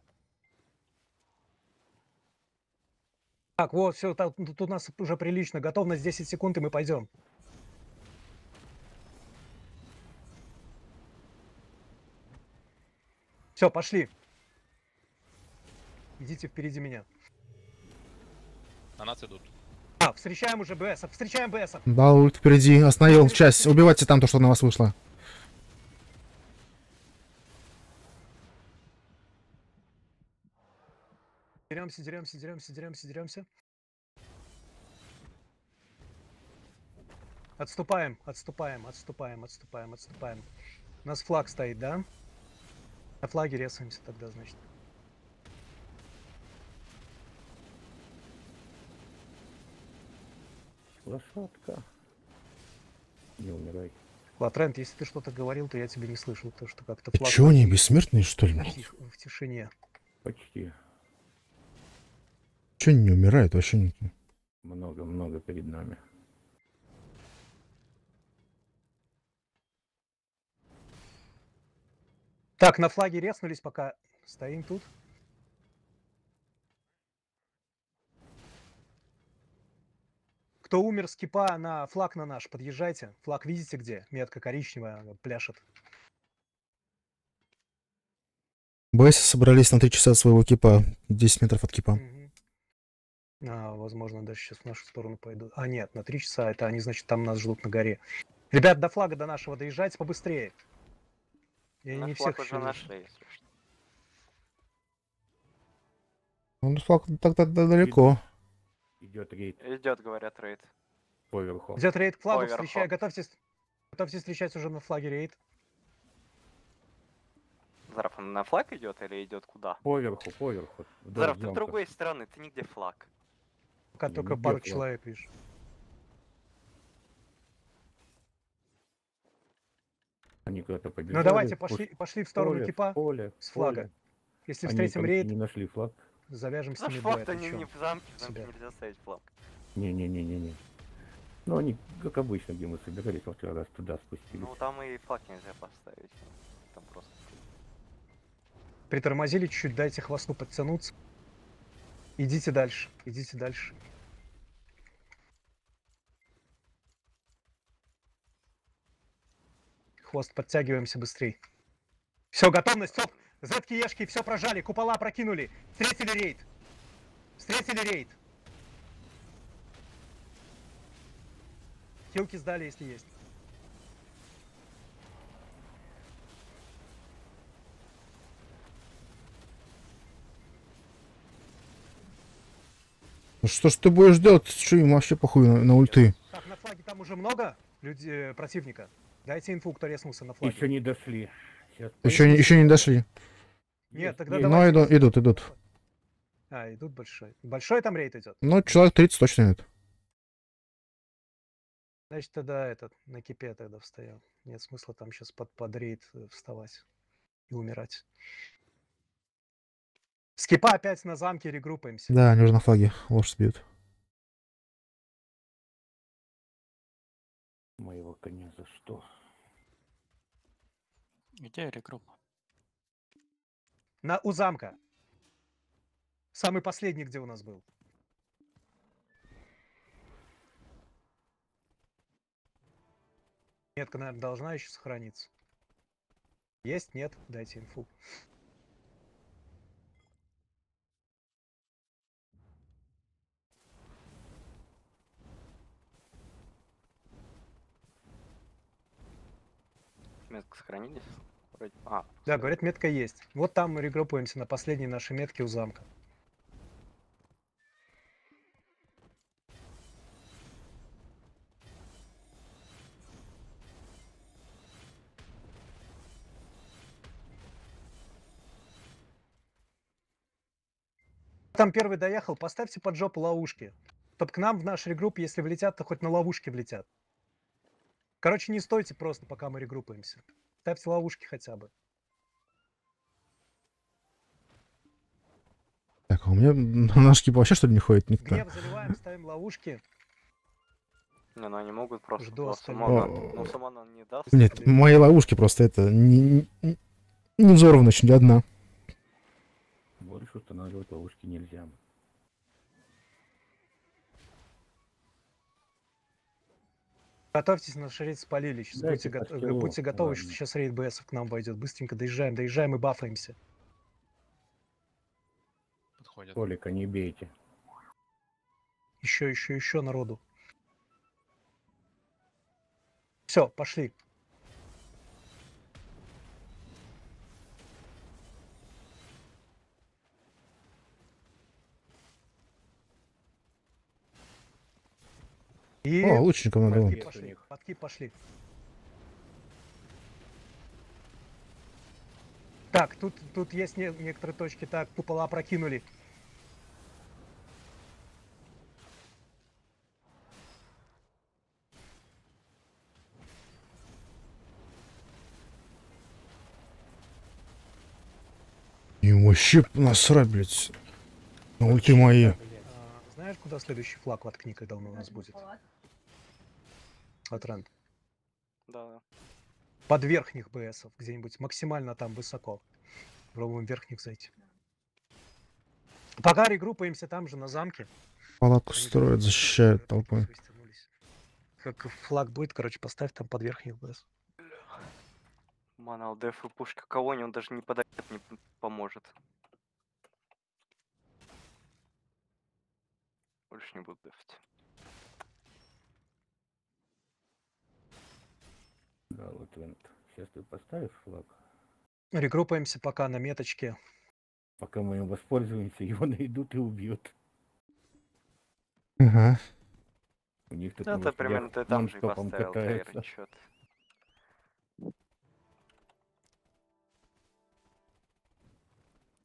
Так, вот, все, тут у нас уже прилично. Готовность 10 секунд, и мы пойдем. Все, пошли. Идите впереди меня. На нас идут. А, встречаем уже БС, встречаем БС. Да, ульт впереди. Остановил часть. Убивайте там то, что на вас вышло. Деремся, деремся, деремся, деремся, деремся. Отступаем, отступаем, отступаем, отступаем, отступаем. У нас флаг стоит, да? На флаге резаемся тогда, значит. Лошадка. Не умирай. Латрент, если ты что-то говорил, то я тебя не слышал, потому что как-то флаг чё, они бессмертные, что ли? тиш- в тишине. Почти. Чё они не умирают вообще? не- Много-много перед нами. Так, на флаге резнулись, пока стоим тут. Кто умер с кипа на флаг на наш, подъезжайте. Флаг видите где? Метка коричневая пляшет. БС собрались на 3 часа от своего кипа. 10 метров от кипа. Мгм. А, возможно, даже сейчас в нашу сторону пойдут. А, нет, на три часа. Это они, значит, там нас ждут на горе. Ребят, до флага до нашего доезжайте побыстрее. Я Наш не флаг всех уже нашли, если что. Он флаг так-то далеко. Идет рейд Идет, говорят, рейд. поверху. Идет рейд к флагу, встречай, готовьтесь. Готовьтесь встречать уже на флаге рейд. Зарф, он на флаг идет или идет куда? Поверху, поверху. Зарф, ты с другой стороны, ты нигде флаг. Пока Ну, только пару флаг? человек, видишь. Они куда-то побежали. Ну давайте, пошли, пошли в сторону поле, кипа. поле, с флага. поле. Если Они, встретим рейд, не нашли флаг. завяжем с Наш ними бой. флаг-то не, не в замке, в замке нельзя ставить флаг. Не-не-не-не-не. Ну, они, как обычно, где мы собирались, во второй раз туда спустились. Ну там и флаг нельзя поставить. Там просто. Притормозили чуть-чуть, дайте хвосту подтянуться. Идите дальше, идите дальше. Хвост подтягиваемся быстрей. Все, готовность, стоп! Зетки, ешки, все прожали, купола прокинули. Встретили рейд. Встретили рейд. Хилки сдали, если есть. Ну что ж ты будешь делать? Что им вообще похуй на, на ульты? Так, на флаге там уже много людей, э, противника. Дайте инфу, кто резнулся на флаге. Еще не дошли. Сейчас Еще, не- еще не дошли. Нет, тогда Но давайте... идут, идут, идут. А, идут большой. Большой там рейд идет. Ну, человек 30 точно идут. Значит, тогда этот, на кипе тогда встоял. Нет смысла там сейчас под, под рейд э, вставать и умирать. С кипа опять на замке регруппаемся. Да, они уже на флаге лошадь бьют. Моего коня за что? Где регрупп? На, у замка. Самый последний, где у нас был. Метка, наверное, должна еще сохраниться. Есть? Нет? Дайте инфу. Метки сохранились? Вроде. А, Да, говорят, метка есть. Вот там мы регруппуемся на последней нашей метке у замка. Там первый доехал, поставьте под жопу ловушки. Чтоб к нам в наш регрупп, если влетят, то хоть на ловушки влетят. Короче, не стойте просто, пока мы регруппаемся. Ставьте ловушки хотя бы. Так, а у меня на наш кип вообще что ли не ходит никто? Гнев заливаем, ставим ловушки. не, ну они могут просто. Жду ну, остальных. самогон- О. Ну, самогон не даст. Нет, мои ловушки просто это не, не, не взорвана еще ни одна. Больше устанавливать ловушки нельзя. Готовьтесь, наш рейд спалили. Сейчас Дайте будьте, го- будьте готовы, ладно. что сейчас рейд БС к нам войдет. Быстренько доезжаем, доезжаем и бафаемся. Подходят. Толика не бейте. Еще, еще, еще народу. Все, пошли. И О, лучников надо. подки вон. пошли, подки пошли. Так, тут, тут есть не- некоторые точки. Так, купола прокинули. И вообще насрать, блядь. На ульты мои. А, знаешь, куда следующий флаг воткни, когда он у нас будет? От Рэнд. Да. Под верхних БСов, где-нибудь максимально там высоко. Пробуем верхних зайти. Пока регруппаемся там же, на замке. Палатку Они строят, защищают толпой. растянулись. Как флаг будет, короче, поставь там под верхних БС. Мана ЛДФ и пушка колонии, он даже не подойдет, не поможет. Больше не буду дефать. Да, вот Вент. Сейчас ты поставишь флаг. Регруппаемся пока на меточке. Пока мы им воспользуемся, <laughs> его найдут и убьют. Ага. У них тут Ну, это примерно ты там же и поставил. Тейр, чё.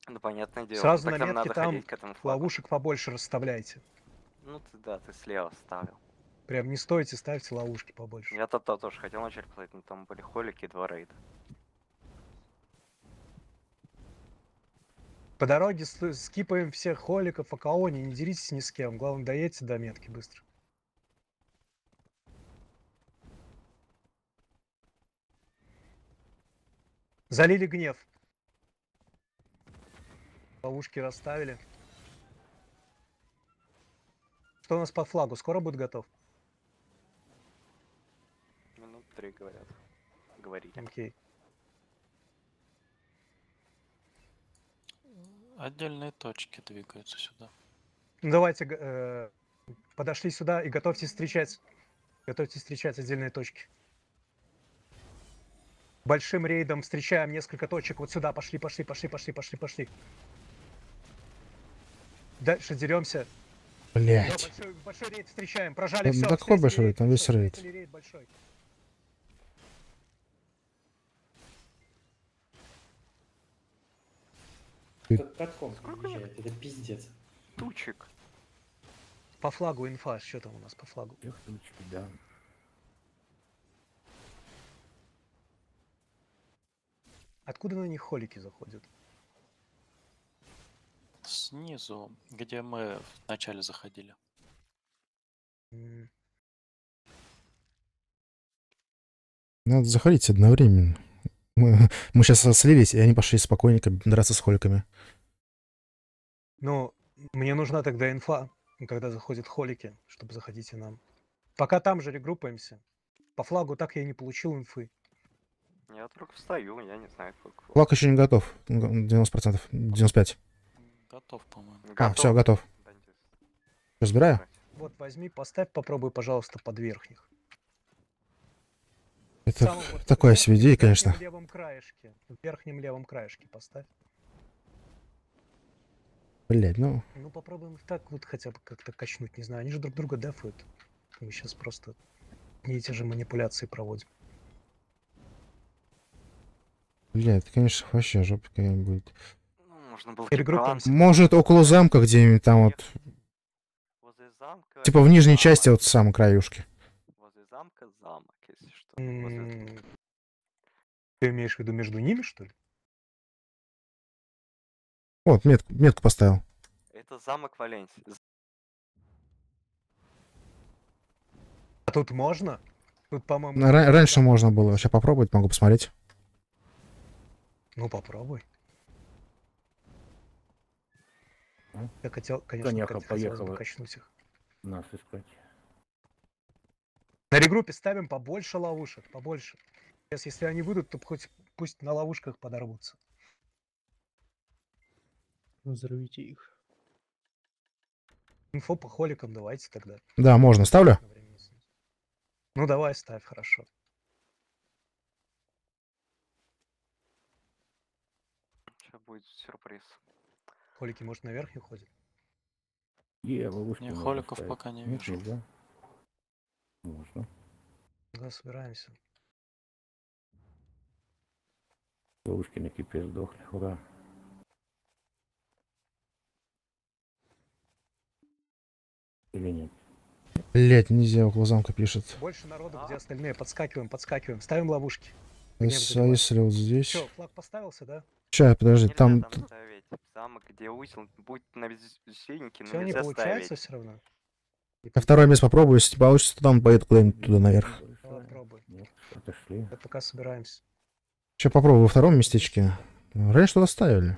Ну, понятное дело. Сразу так на метке надо там ходить к этому флагу. Ловушек побольше расставляйте. Ну, ты, да, ты слева ставил. Прям не стойте, ставьте ловушки побольше. Я то тоже хотел начать платить, но там были холики и два рейда. По дороге скипаем всех холиков, акаони, не деритесь ни с кем. Главное, доедьте до метки быстро. Залили гнев. Ловушки расставили. Что у нас по флагу? Скоро будет готов? Три, говорят. Говорили. Окей. Отдельные точки двигаются сюда. Ну, давайте, э, подошли сюда и готовьтесь встречать. Готовьтесь встречать отдельные точки. Большим рейдом встречаем несколько точек. Вот сюда пошли, пошли, пошли, пошли, пошли, пошли. Дальше деремся. Да, Блять. большой, большой рейд встречаем. Прожали Да- все. да какой большой рейд? Там весь рейд. рейд большой. Как катком приезжает, это пиздец. Тучек. По флагу инфа. Что там у нас по флагу? Всех тучки, да. Откуда на них холики заходят? Снизу, где мы вначале заходили. Надо заходить одновременно. Мы, <laughs> мы сейчас слились, и они пошли спокойненько драться с холиками. Ну, мне нужна тогда инфа, когда заходят холики, чтобы заходить и нам. Пока там же регруппаемся. По флагу так я и не получил инфы. Я только встаю, я не знаю, как. Флаг еще не готов. Г- 90%. 95%. Готов, по-моему. А, все, готов. Разбираю? Вот возьми, поставь, попробуй, пожалуйста, под верхних. Это вот такое себе идея, в конечно. верхнем левом краешке. В верхнем левом краешке поставь. Блять, ну. Ну, попробуем их так вот хотя бы как-то качнуть, не знаю. Они же друг друга дефают. Мы сейчас просто не эти же манипуляции проводим. Блядь, это, конечно, вообще жопа какая-нибудь будет. Ну, можно было Перегруппаемся. Может, около замка где-нибудь там вот. Возле замка. Типа в нижней части, вот в самой краюшке. Возле замка замок, если что. Возле- М, Ты имеешь в виду между ними, что ли? Вот, метку, метку поставил. Это замок Валенсии. А тут можно? Тут, по-моему... Ра- раньше можно было. Сейчас попробовать, могу посмотреть. Ну, попробуй. А? Я хотел, конечно, Коняха хот- хотелось бы поехала. качнуть их. Нас искать. На регруппе ставим побольше ловушек, побольше. Сейчас, если они выйдут, то хоть пусть на ловушках подорвутся. Взорвите их. Инфо по холикам давайте тогда. Да, можно. Ставлю? Ну, давай, ставь, хорошо. Сейчас будет сюрприз. Холики, может, наверх не ходят? Е, ловушки Не, холиков ставить. пока не Нет, вижу. Нельзя. Можно. Да, собираемся. Ловушки на кипе сдохли. Ура. Или нет? Блять, нельзя около замка пишет. Больше народу, где остальные. Подскакиваем, подскакиваем. Ставим ловушки. А а если вот здесь? Все, флаг поставился, да? Сейчас, подожди, Нельзя там... там ставить. Замок, где узел, будет на безсильнике, но Все не нельзя получается ставить. все равно. На второе место попробую, если получится, то там поеду куда-нибудь туда наверх. Давай пробуй. Нет, отошли. Да пока собираемся. Сейчас попробую во втором местечке. Раньше что-то ставили.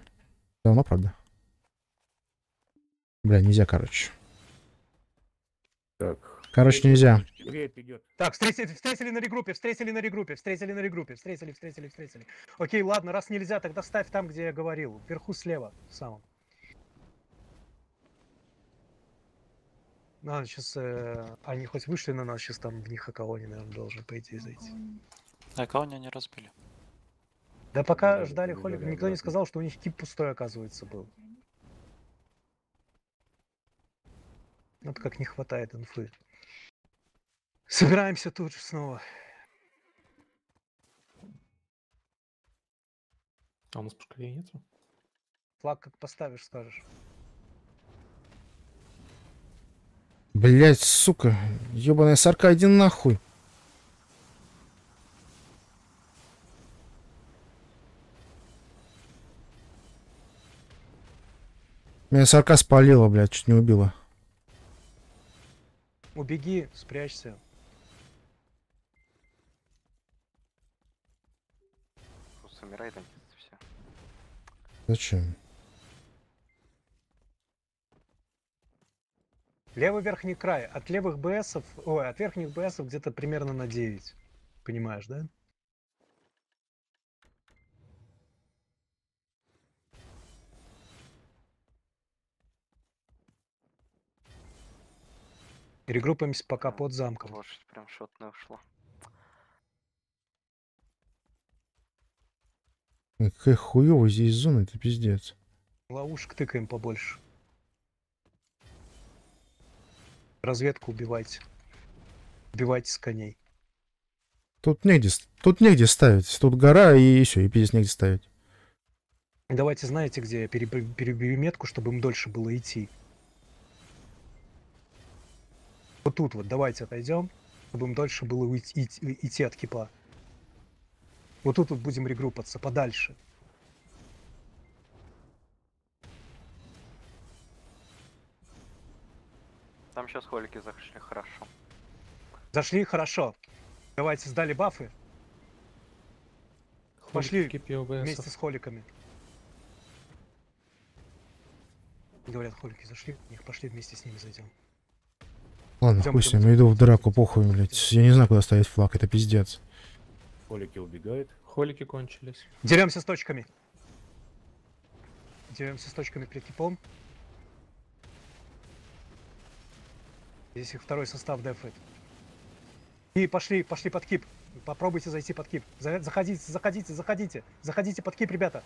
Давно, правда. Бля, нельзя, короче. Так. Короче, нельзя. Так, встретили, встретили на регруппе, встретили на регруппе, встретили на регруппе, встретили, встретили, встретили. Окей, ладно, раз нельзя, тогда ставь там, где я говорил. Вверху слева, в самом. Надо сейчас... они хоть вышли на нас, сейчас там в них Акаони, наверное, должен, по идее, зайти. А кого они разбили? Да пока Да, ждали холик, никто не сказал, что у них кип пустой, оказывается, был. Вот как не хватает инфы. Собираемся тут же снова. А у нас пушкарей нету? Флаг как поставишь, скажешь. Блять, сука. Ебаная сарка, иди нахуй. Меня сарка спалила, блядь, чуть не убила. Убеги, спрячься. Просто умирает они, все. Зачем? Левый верхний край. От левых БСов, ой, от верхних БСов где-то примерно на 9. Понимаешь, да? Перегруппаемся пока под замком. Лошадь прям шотная ушла. Какая хуёвая здесь зона, это пиздец. Ловушек тыкаем побольше. Разведку убивайте. Убивайте с коней. Тут негде, тут негде ставить. Тут гора и все, и пиздец негде ставить. Давайте знаете, где я переб- перебью метку, чтобы им дольше было идти. Вот тут вот, давайте отойдем, чтобы им дольше было уйти, идти, идти от кипа. Вот тут вот будем регруппаться, подальше. Там сейчас холики зашли хорошо. Зашли, хорошо. Давайте сдали бафы Пошли Кипи вместе с холиками. Говорят, холики зашли, в них пошли вместе с ними зайдем. Ладно, идём, ним, идём, иду в драку, похуй, блядь. Я не знаю, куда ставить флаг, это пиздец. Холики убегают. Холики кончились. Деремся с точками. Деремся с точками перед кипом. Здесь их второй состав дефает. И пошли, пошли под кип. Попробуйте зайти под кип. За- Заходите, заходите, заходите. Заходите под кип, ребята.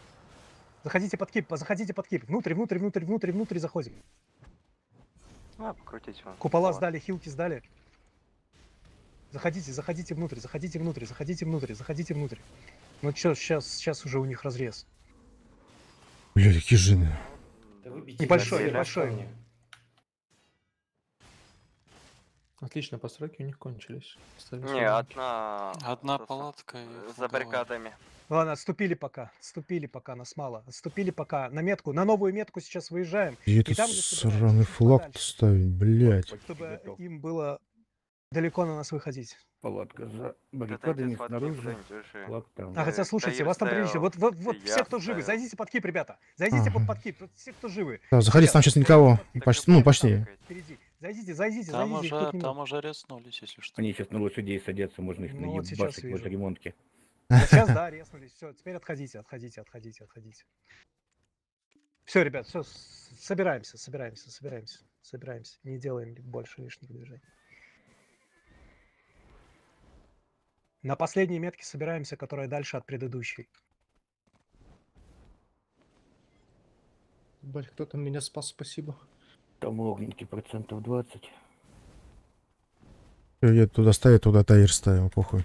Заходите под кип, заходите под кип. Внутрь, внутрь, внутрь, внутрь, внутрь заходим. А, покрутить вон. Купола купола. сдали, хилки сдали. Заходите, заходите внутрь, заходите внутрь, заходите внутрь, заходите внутрь. Ну чё, сейчас, сейчас уже у них разрез. Блядь, какие жины. Да Небольшой, небольшой. Отлично, постройки у них кончились. Остались Не, одни. одна... Одна с- палатка и За баррикадами. Ладно, отступили пока, отступили пока, нас мало. Отступили пока на метку, на новую метку сейчас выезжаем, Где этот там, сраный флаг ставить, блядь. Чтобы готов. им было далеко на нас выходить. Палатка за Да баррикадами снаружи. А хотя слушайте, вас там прилично. Вот, вот, вот и все, кто живы, зайдите под кип, ребята. Зайдите под, Ага. под кип. Вот Все, кто живы. Да, заходите, там сейчас никого. Почти, и ну, почти. Впереди. Зайдите, зайдите, Там зайдите. уже, там уже резнулись, если что. Они сейчас на лошадей садятся, можно их Ну, вот сейчас наебашить в этой вижу. ремонтке. Вот <laughs> сейчас, да, резнулись. Все, теперь отходите, отходите, отходите, отходите. Все, ребят, все, собираемся, собираемся, собираемся, собираемся. Не делаем больше лишних движений. На последней метке собираемся, которая дальше от предыдущей. Блять, кто там меня спас, спасибо. Там огненки процентов 20. Всё, Я туда ставить, туда Таир ставил, похуй.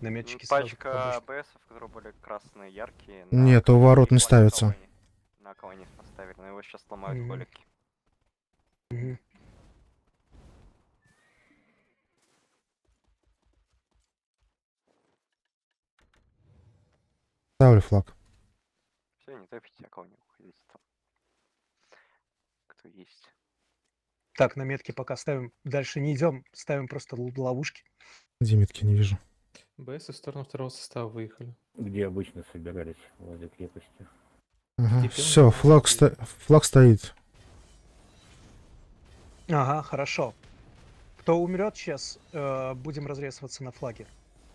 Наметчики Пачка. АБС, которые были красные, яркие. Нет, у ворот не ставится. На колонии поставили, но его сейчас сломают Мгм. холики. Мгм. Ставлю флаг. Все, не топите, а колонии уходите там. Кто есть. Так, на метке пока ставим. Дальше не идем, ставим просто л- ловушки. Димитки не вижу. БС в сторону второго состава выехали. Где обычно собирались возле крепости. Ага. Теперь Все, мы флаг, ста- флаг стоит. Ага, хорошо. Кто умрет сейчас, э, будем разрезываться на флаге.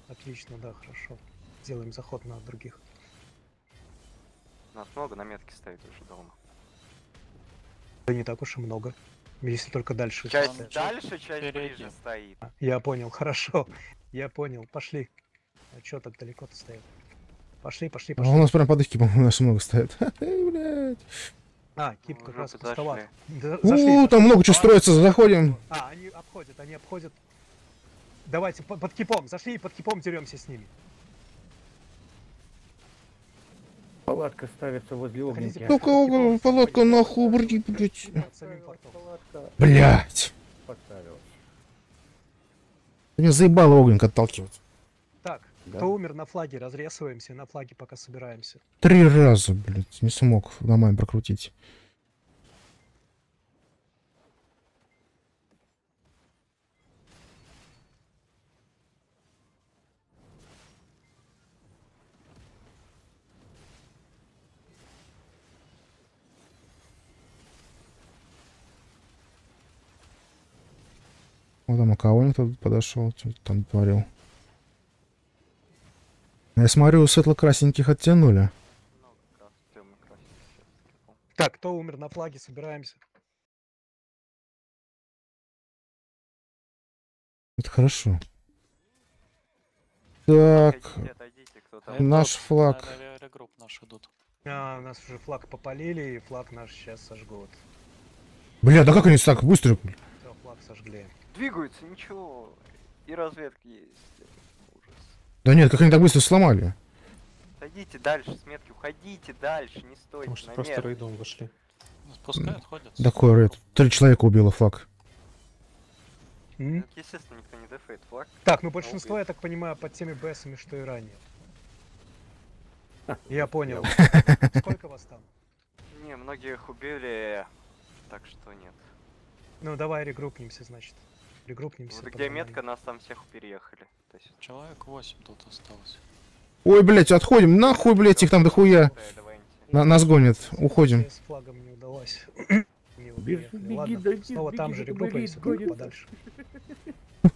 Отлично, да, хорошо. Делаем заход на других. Нас много на метке стоит уже дома. Да не так уж и много. Если только дальше. Часть ставить. дальше, часть Впереди. ближе стоит. А, Я понял, <laughs> хорошо. Я понял, пошли. А чё так далеко-то стоят? Пошли, пошли, А у пошли. нас прям под по-моему, наши много стоят. <laughs> А, кип как Уже раз пустоват. У, там много чего строится, заходим. А, они обходят, они обходят. Давайте по- под кипом. Зашли и под кипом деремся с ними. Палатка ставится возле огненки. Только кипом. палатка нахуй, убрати, блядь. Блядь. Меня заебало огненка отталкивать. Так, Да. кто умер на флаге, разрезываемся, на флаге пока собираемся. Три раза, блядь, не смог нормально прокрутить. Вот там Акаони тут подошел, что-то там творил. Я смотрю, светло-красненьких оттянули. Так, кто умер на флаге, собираемся. Это хорошо. Так, Отойдите, отойдите, кто там. Это наш флаг. наверное, регрупп наш идут. А, у нас уже флаг попалили, и флаг наш сейчас сожгут. Бля, да как они так быстро? Все, флаг сожгли. Двигаются, ничего. И разведка есть. Ужас. Да нет, как они так быстро сломали? Отойдите дальше с метки, уходите дальше, не стойте Потому что на просто метке. рейдом вошли. Пускай отходят. Такой рейд. Три человека убило флаг. Так, естественно, никто не дефейт флаг. Так, ну большинство, я так понимаю, под теми БСами, что и ранее. Я понял. <laughs> Сколько вас там? Не, многих убили, так что нет. Ну, давай регруппнимся, значит. Регруппнимся. Вот где метка, нас там всех переехали. То есть... Человек 8 тут осталось. Ой, блядь, отходим. Нахуй, блядь, их там дохуя. На, нас гонят. Уходим. С флагом не удалось. <coughs> Беги, Ладно, дойди, снова там же регруппаемся, подальше. <laughs>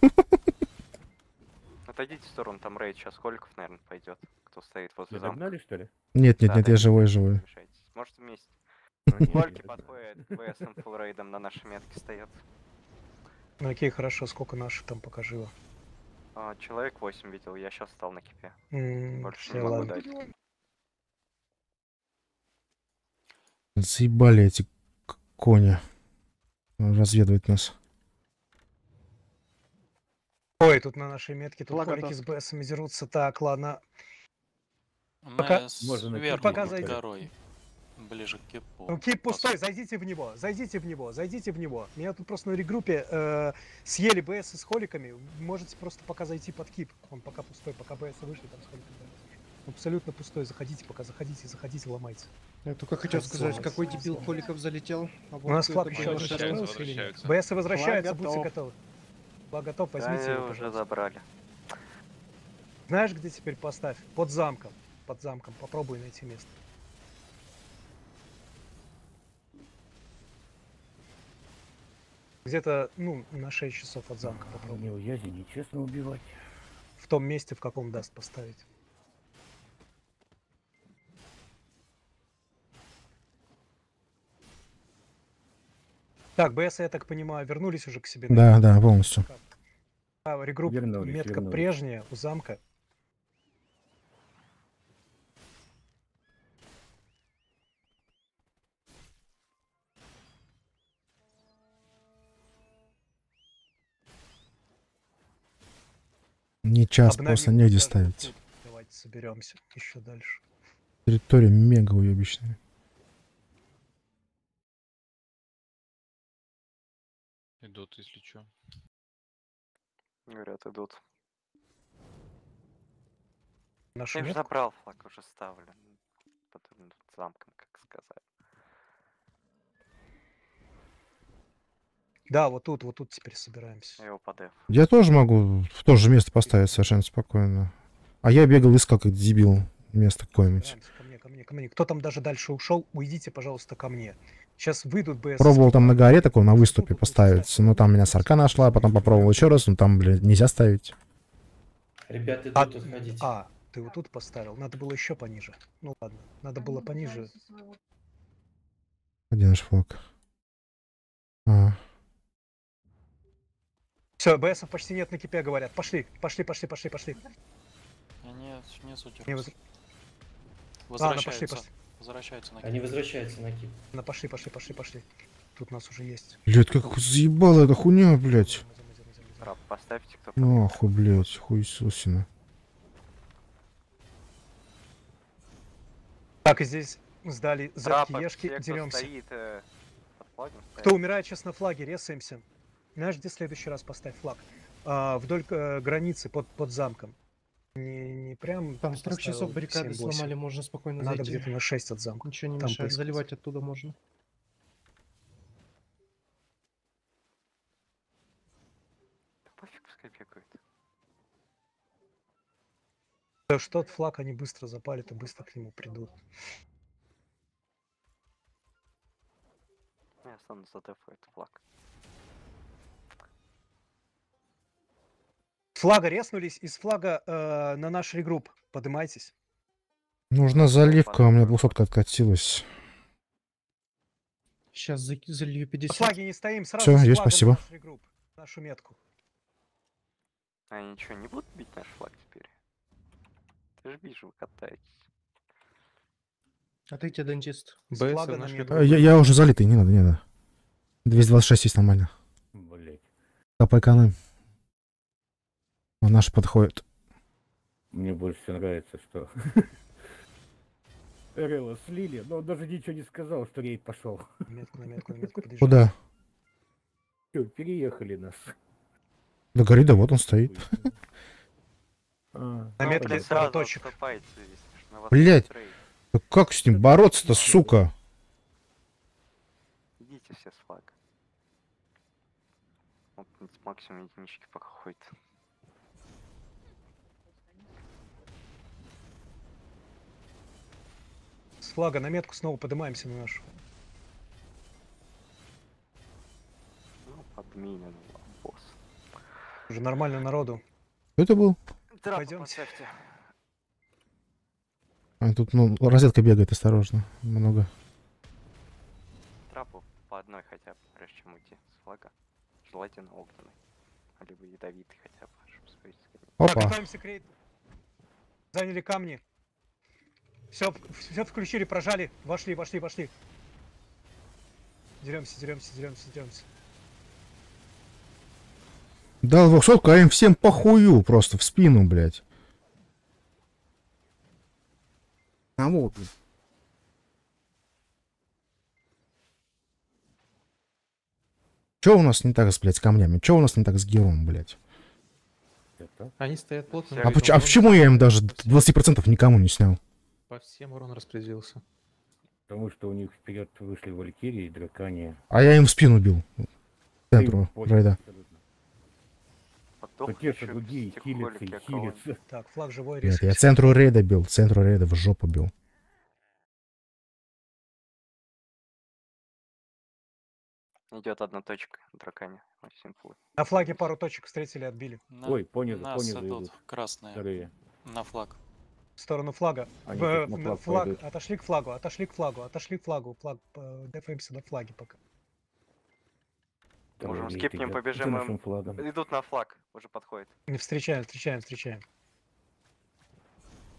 Отойдите в сторону, там рейд сейчас Холиков, наверное, пойдет. Кто стоит возле замка. догнали, что ли? Нет, нет, Да, нет, я живой, живой. Не. Может вместе. Ну, Хольки нет, подходят к БСМ фулл рейдом на нашей метке стоят. Ну, окей, хорошо, сколько наших там пока живо. А, человек 8 видел, я сейчас стал на кипе. М, Больше не могу ладно. дать. Заебали эти кони. Разведывать нас. Ой, тут на нашей метке, тут готов. с БСами дерутся. Так, ладно. Мы Пока- Можно пока зайдем. Ближе к кипу. Ну, кип пустой, зайдите в него, зайдите в него, зайдите в него. Меня тут просто на регруппе э, съели БС с холиками. Можете просто пока зайти под кип. Он пока пустой, пока БС вышли, там с холиками. Абсолютно пустой. Заходите, пока заходите, заходите, ломайте. Я только хотел сказать, Слава. какой дебил Холиков залетел. А У нас вот флаг еще возвращается или нет? БС возвращаются, будьте готов. готовы. Флаг готов, Да, возьмите его, уже пожалуйста. забрали. Знаешь, где теперь поставь? Под замком. Под замком. Попробуй найти место. Где-то, ну, на 6 часов от замка попробуй. Не уязи, нечестно убивать. В том месте, в каком даст поставить. Так, БС, я так понимаю, вернулись уже к себе. Да, да, полностью. А, регрупп, Вернулись, метка вернулись. прежняя у замка. Не час, Обновим просто негде ставить. Давайте соберемся еще дальше. Территория мега уебищная. Идут, если чё. Говорят, идут. Нашу Я метку? забрал флаг, уже ставлю. Под замком, как сказать. Да, вот тут, вот тут теперь собираемся. Я деф. Я тоже могу в то же место поставить совершенно спокойно. А я бегал, искал как дебил место какое-нибудь. Ко мне, ко мне, ко мне. Кто там даже дальше ушел, уйдите, пожалуйста, ко мне. Сейчас выйдут БС. Пробовал там на горе такой на выступе поставить, но там меня сорка нашла, потом попробовал еще раз, но там, блядь, нельзя ставить. Ребята, А, идут отходить. а, ты вот тут поставил. Надо было еще пониже. Ну ладно, надо было пониже. Где наш флаг? А, Все, БСов почти нет на кипе, говорят. Пошли, пошли, пошли, пошли, пошли. Они внизу Не держатся. воз- Ладно, Возвращаются. пошли, пошли. Возвращаются на Они возвращаются на кип. Ладно, пошли, пошли, пошли, пошли. Тут нас уже есть. блядь, как заебала эта хуйня, идем. Трап поставьте, кто Нахуй, блядь, хуесосина. Так, и здесь сдали запки, ешки, кто деремся. стоит э, под флагом, Кто стоят. умирает сейчас на флаге, ресаемся. Знаешь, где в следующий раз поставь флаг? А, вдоль э, границы, под, под замком. Не, не прям... Там с трех часов баррикады 7-8. сломали, можно спокойно Надо зайти. где-то на 6 от замка. Ничего не там мешает, поискать. заливать оттуда можно. Да пофиг, пускай бегают. Да что тот флаг они быстро запали, то быстро к нему придут. Я останусь за этот флаг. Флага реснулись, из флага э, на наш регрупп. Подымайтесь. Нужна заливка, у меня двухсотка откатилась. Сейчас залью На 50. флаге не стоим, сразу Всё, с есть, спасибо. на регрупп. Нашу метку. А они что, не будут бить наш флаг теперь? Ты же вижу, вы катаетесь. А ты где дантист? Флага на метку. А, Я, я уже залитый, не надо, не надо. 226 есть нормально. Блять. Да поэкономим. А наш подходит. Мне больше всего нравится, что <laughs> Релла слили, но он даже ничего не сказал, что рейд пошел. Метку, метку. <laughs> Куда? Все, переехали нас. Да гори, да вот он стоит. <laughs> А, На метке сразу точек. рейд. Да как с ним бороться-то, сука? Идите все с флага. Вот максимум единички пока ходит. Флага на метку снова поднимаемся на нашу. Ну, подменен босс. Уже нормально народу. Кто это был? Поставьте. А, тут, ну, розетка бегает, осторожно. Много. Трапу по одной хотя бы, прежде чем уйти с флага. Желательно огненный. Либо ядовитый хотя бы, чтобы. Так, Опа. готовимся к рейду. Заняли камни. Все, все включили, прожали. Вошли, вошли, вошли. Деремся, деремся, деремся, деремся. Дал двухсотку, а им всем похую просто в спину, блядь. А вот. Че у нас не так с, блядь, с камнями? Че у нас не так с героем, блядь? это? Они стоят плотно. А А, поч- а почему я им даже распределился. 20% никому не снял? По всем урон распределился. Потому что у них вперед вышли Валькирии и Дракания. А я им в спину бил. Центру рейда. Те, что ещё другие хилятся и. Так, флаг живой, Нет, я центру рейда бил, центру рейда в жопу бил. Идет одна точка дракане. На флаге пару точек встретили, отбили. На- Ой, понял, нас понял, идут идут. красные Вторые. на флаг. В сторону флага. Они В- на флаг флаг. пойдут. Отошли к флагу, отошли к флагу, отошли к флагу. Флаг, э, дефаемся на флаге пока. Можем Второй скипнем, побежим, им. флагом. Идут на флаг, уже подходит. Не встречаем, встречаем, встречаем.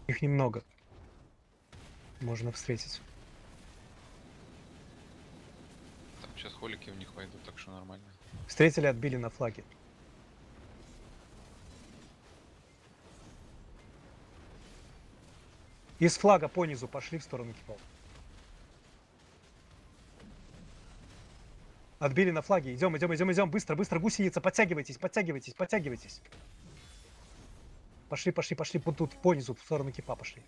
Их немного. Можно встретить. Там сейчас холики в них войдут, так что нормально. Встретили, отбили на флаге. Из флага по низу пошли в сторону кипов. Отбили на флаге. Идем, идем, идем, идем. Быстро, быстро. Гусеница. Подтягивайтесь, подтягивайтесь, подтягивайтесь. Пошли, пошли, пошли. Вот тут, по низу, в сторону кипа пошли.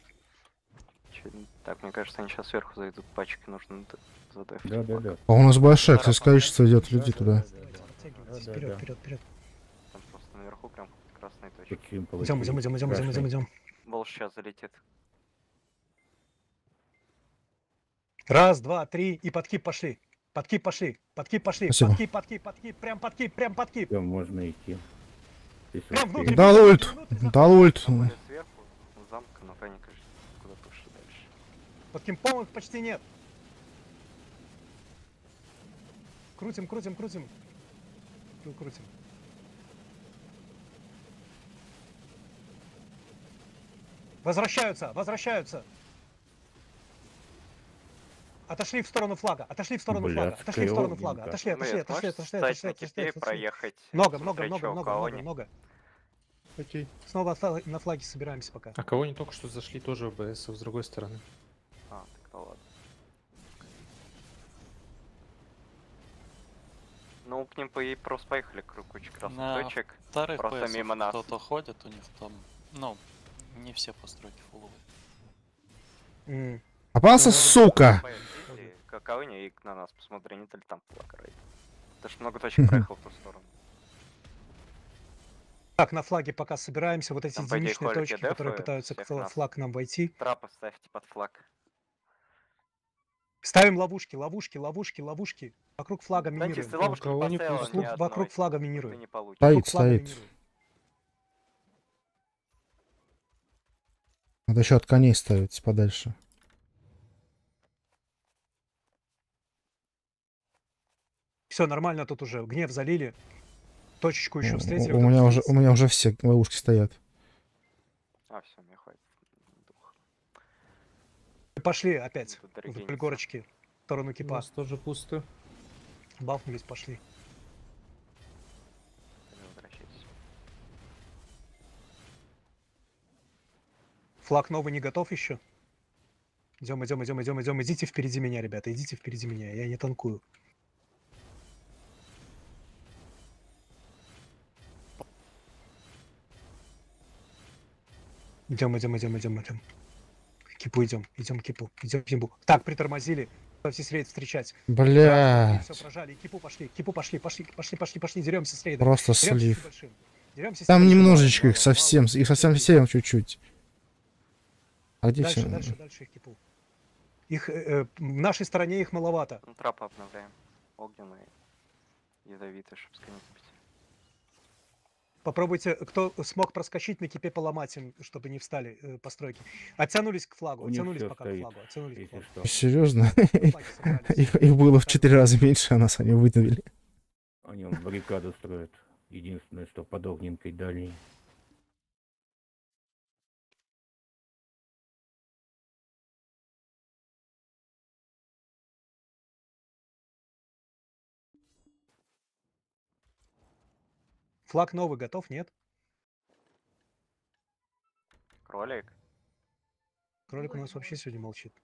Так, мне кажется, они сейчас сверху зайдут, пачки нужно задефить. Да, да, да. А у нас большая, кстати, количество идет людей туда. Подтягивайтесь. Да, да, Вперед, да. вперед, вперед. Там просто наверху прям красные точки. Идем, идем, идем, идем, идем, идем, идем. Бол сейчас залетит. Раз, два, три. И под кип пошли. Под кип пошли. Под кип пошли. Спасибо. Под кип, под кип, под кип. Прям под кип, прям под кип. Все, можно идти. Если Прям внутрь. Дал ульт, дал ульт. Сверху, замка, но они, кажется, куда пошли дальше. Под кимпом их почти нет. Крутим, крутим, крутим. Кру- Крутим. Возвращаются, возвращаются. Отошли в сторону флага, отошли в сторону флага, Блядская отошли в сторону флага, отошли, отошли, отошли, отошли, отошли, отошли, проехать. Много, много, много, много, много, много. Окей. Снова на флаге собираемся пока. А кого они только что зашли тоже в БС с другой стороны? А, тогда ладно. Ну, к ним по и просто поехали круг куча красных На точек. вторых Просто мимо нас. кто-то ходит, у них там, ну, не все постройки фуловые. М. Попался, сука! Каковыня и на нас посмотри, не то ли там флаг рейд. Ты ж много точек проехал в ту сторону. Так, на флаге пока собираемся, вот эти Там, единичные точки, которые пытаются к флаг нам войти. Трапы ставьте под флаг. Ставим ловушки, ловушки, ловушки, ловушки. Вокруг флага Да минируем. чисто ловушки кого не Вокруг, вокруг одной. флага минируем. не. Стоит, Вокруг флага стоит. минируем. Надо еще от коней ставить подальше. Все нормально тут уже. Гнев залили. Точечку еще У- встретили. У вот меня уже, у меня уже все ловушки стоят. А, все, мне хватит. Пошли опять. Вдоль горочки. В сторону У кипа. нас тоже пусто. Бафнулись, пошли. Возвращайтесь. Флаг новый не готов еще. Идем, идем, идем, идем, идем. Идите впереди меня, ребята. Идите впереди меня. Я не танкую. Идем, идем, идем, идем, идем. Кипу идем, идем к кипу, идем кипу. Так, притормозили. Все рейд встречать. Бля, Все, прожали. Кипу пошли, кипу пошли, пошли, пошли, пошли, пошли. Деремся с рейдом. просто Деремся слив. Деремся Там немножечко их совсем, их совсем совсем чуть-чуть. А где Дальше, все? дальше, дальше их кипу. Их, э, э, в нашей стороне их маловато. Трапы обновляем. Огненные. Ядовитые, чтобы сканить. Попробуйте, кто смог проскочить на кипе, поломать им, чтобы не встали э, постройки. Оттянулись к флагу, оттянулись пока к стоит, флагу, оттянулись к флагу. что. Серьезно? Их, их было в четыре раза меньше, а нас они выдавили. Они баррикаду строят. Единственное, что под огненкой дальней. Флаг новый готов, нет? Кролик. Кролик у нас вообще сегодня молчит.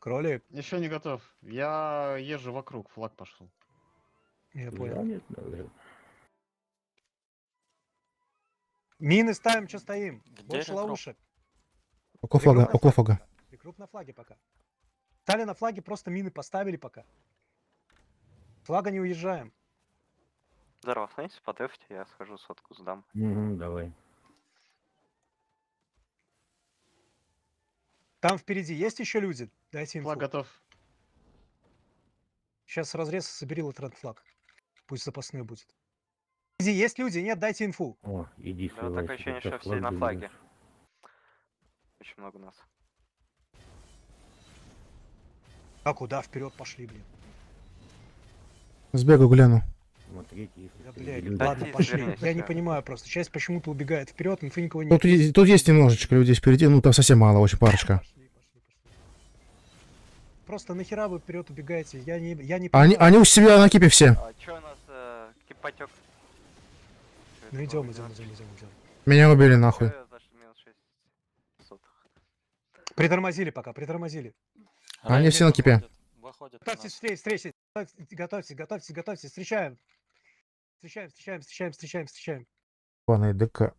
Кролик, Еще не готов. Я езжу вокруг, флаг пошел. я понял. Занят, наверное. Мины ставим, что стоим? Где Больше ловушек. Около флага, флаг флага. Прикруп на флаге пока. Стали на флаге, просто мины поставили пока. Флага не уезжаем. Здорово, остановитесь, подефьте, я схожу сотку сдам. Мгм, давай. Там впереди есть еще люди? Дайте Флаг инфу. готов. Сейчас разрез, собери латрент флаг. Пусть запасной будет. Впереди есть люди? Нет, дайте инфу. О, иди Да, сливайся, такое ощущение, что все флаг на флаге. Очень много нас. А куда вперед пошли, блин? Сбегу гляну. Смотрите, если Да, блядь, люди. ладно, пошли. Я не понимаю просто. Часть почему-то убегает вперед, инфы никого нет. Тут, тут есть немножечко людей впереди, ну там совсем мало, очень парочка. Пошли, пошли, пошли. Просто нахера вы вперед убегаете? Я не, я не Они, понимаю. они у себя на кипе все. А чё у нас э, кипотек? Ну идем, идем, идем, идем, идем. Меня убили нахуй. Зашли минус 6 сотых. Притормозили пока, притормозили. Они все на кипе. Готовьтесь встреч, встречи. Готовьтесь, готовьтесь, готовьтесь. Встречаем. Встречаем, встречаем, встречаем, встречаем, встречаем. Паны ДК.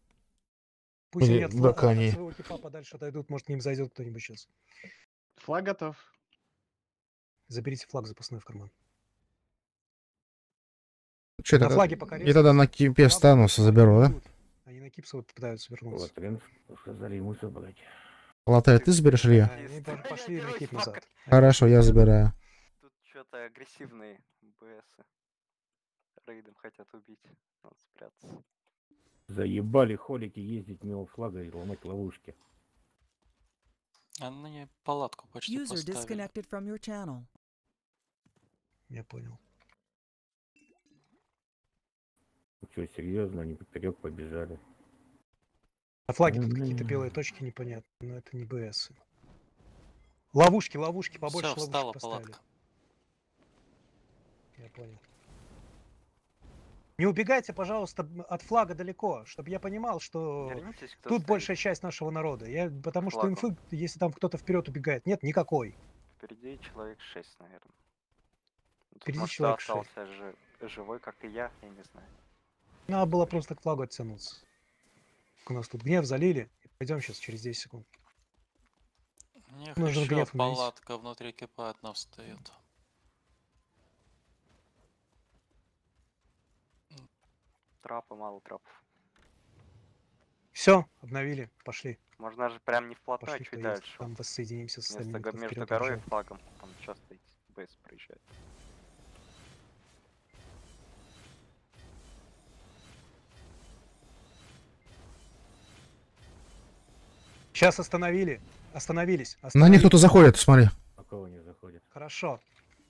Пусть Или они от, фла- ДК от они. своего типа подальше отойдут, может к ним зайдет кто-нибудь сейчас. Флаг готов. Заберите флаг запасной в карман. Че, На тогда- флаге пока Я тогда на кипе встану, заберу, да? Они на Кипсу вот пытаются вернуться. Латрен сказали ему забрать. Латарь, ты заберешь или я? Они пошли на Кип назад. Хорошо, я забираю. Тут что-то агрессивные БСы. Рейдом хотят убить. Надо спрятаться. Заебали холики ездить мимо флага и ломать ловушки. Они палатку почти User disconnected from your channel. Я понял. Ну что, серьезно, они поперек побежали. На флаге тут какие-то белые точки непонятные, но это не БС. Ловушки, ловушки, побольше Всё, ловушек встала поставили. палатка. Я понял. Не убегайте, пожалуйста, от флага далеко, чтобы я понимал, что Вернитесь, тут стоит. большая часть нашего народа. Я, потому что инфы, если там кто-то вперед убегает, нет никакой. Впереди человек 6, наверное. Тут, Впереди может, человек остался жи- живой, как и я, я не знаю. Надо было просто к флагу оттянуться. У нас тут гнев залили. Пойдем сейчас через 10 секунд. У них Нужен гнев палатка внутри кипа одна встает. Трапа, мало трапов. Все, обновили, пошли. Можно же прям не вплотную, а Пошли чуть поедем. дальше. Там воссоединимся с Вместо кто между вперед горой и флагом. Там что стоит? БС проезжает. Сейчас остановили. Остановились. На них остановились. кто-то заходит, смотри. А кого не заходит? Хорошо.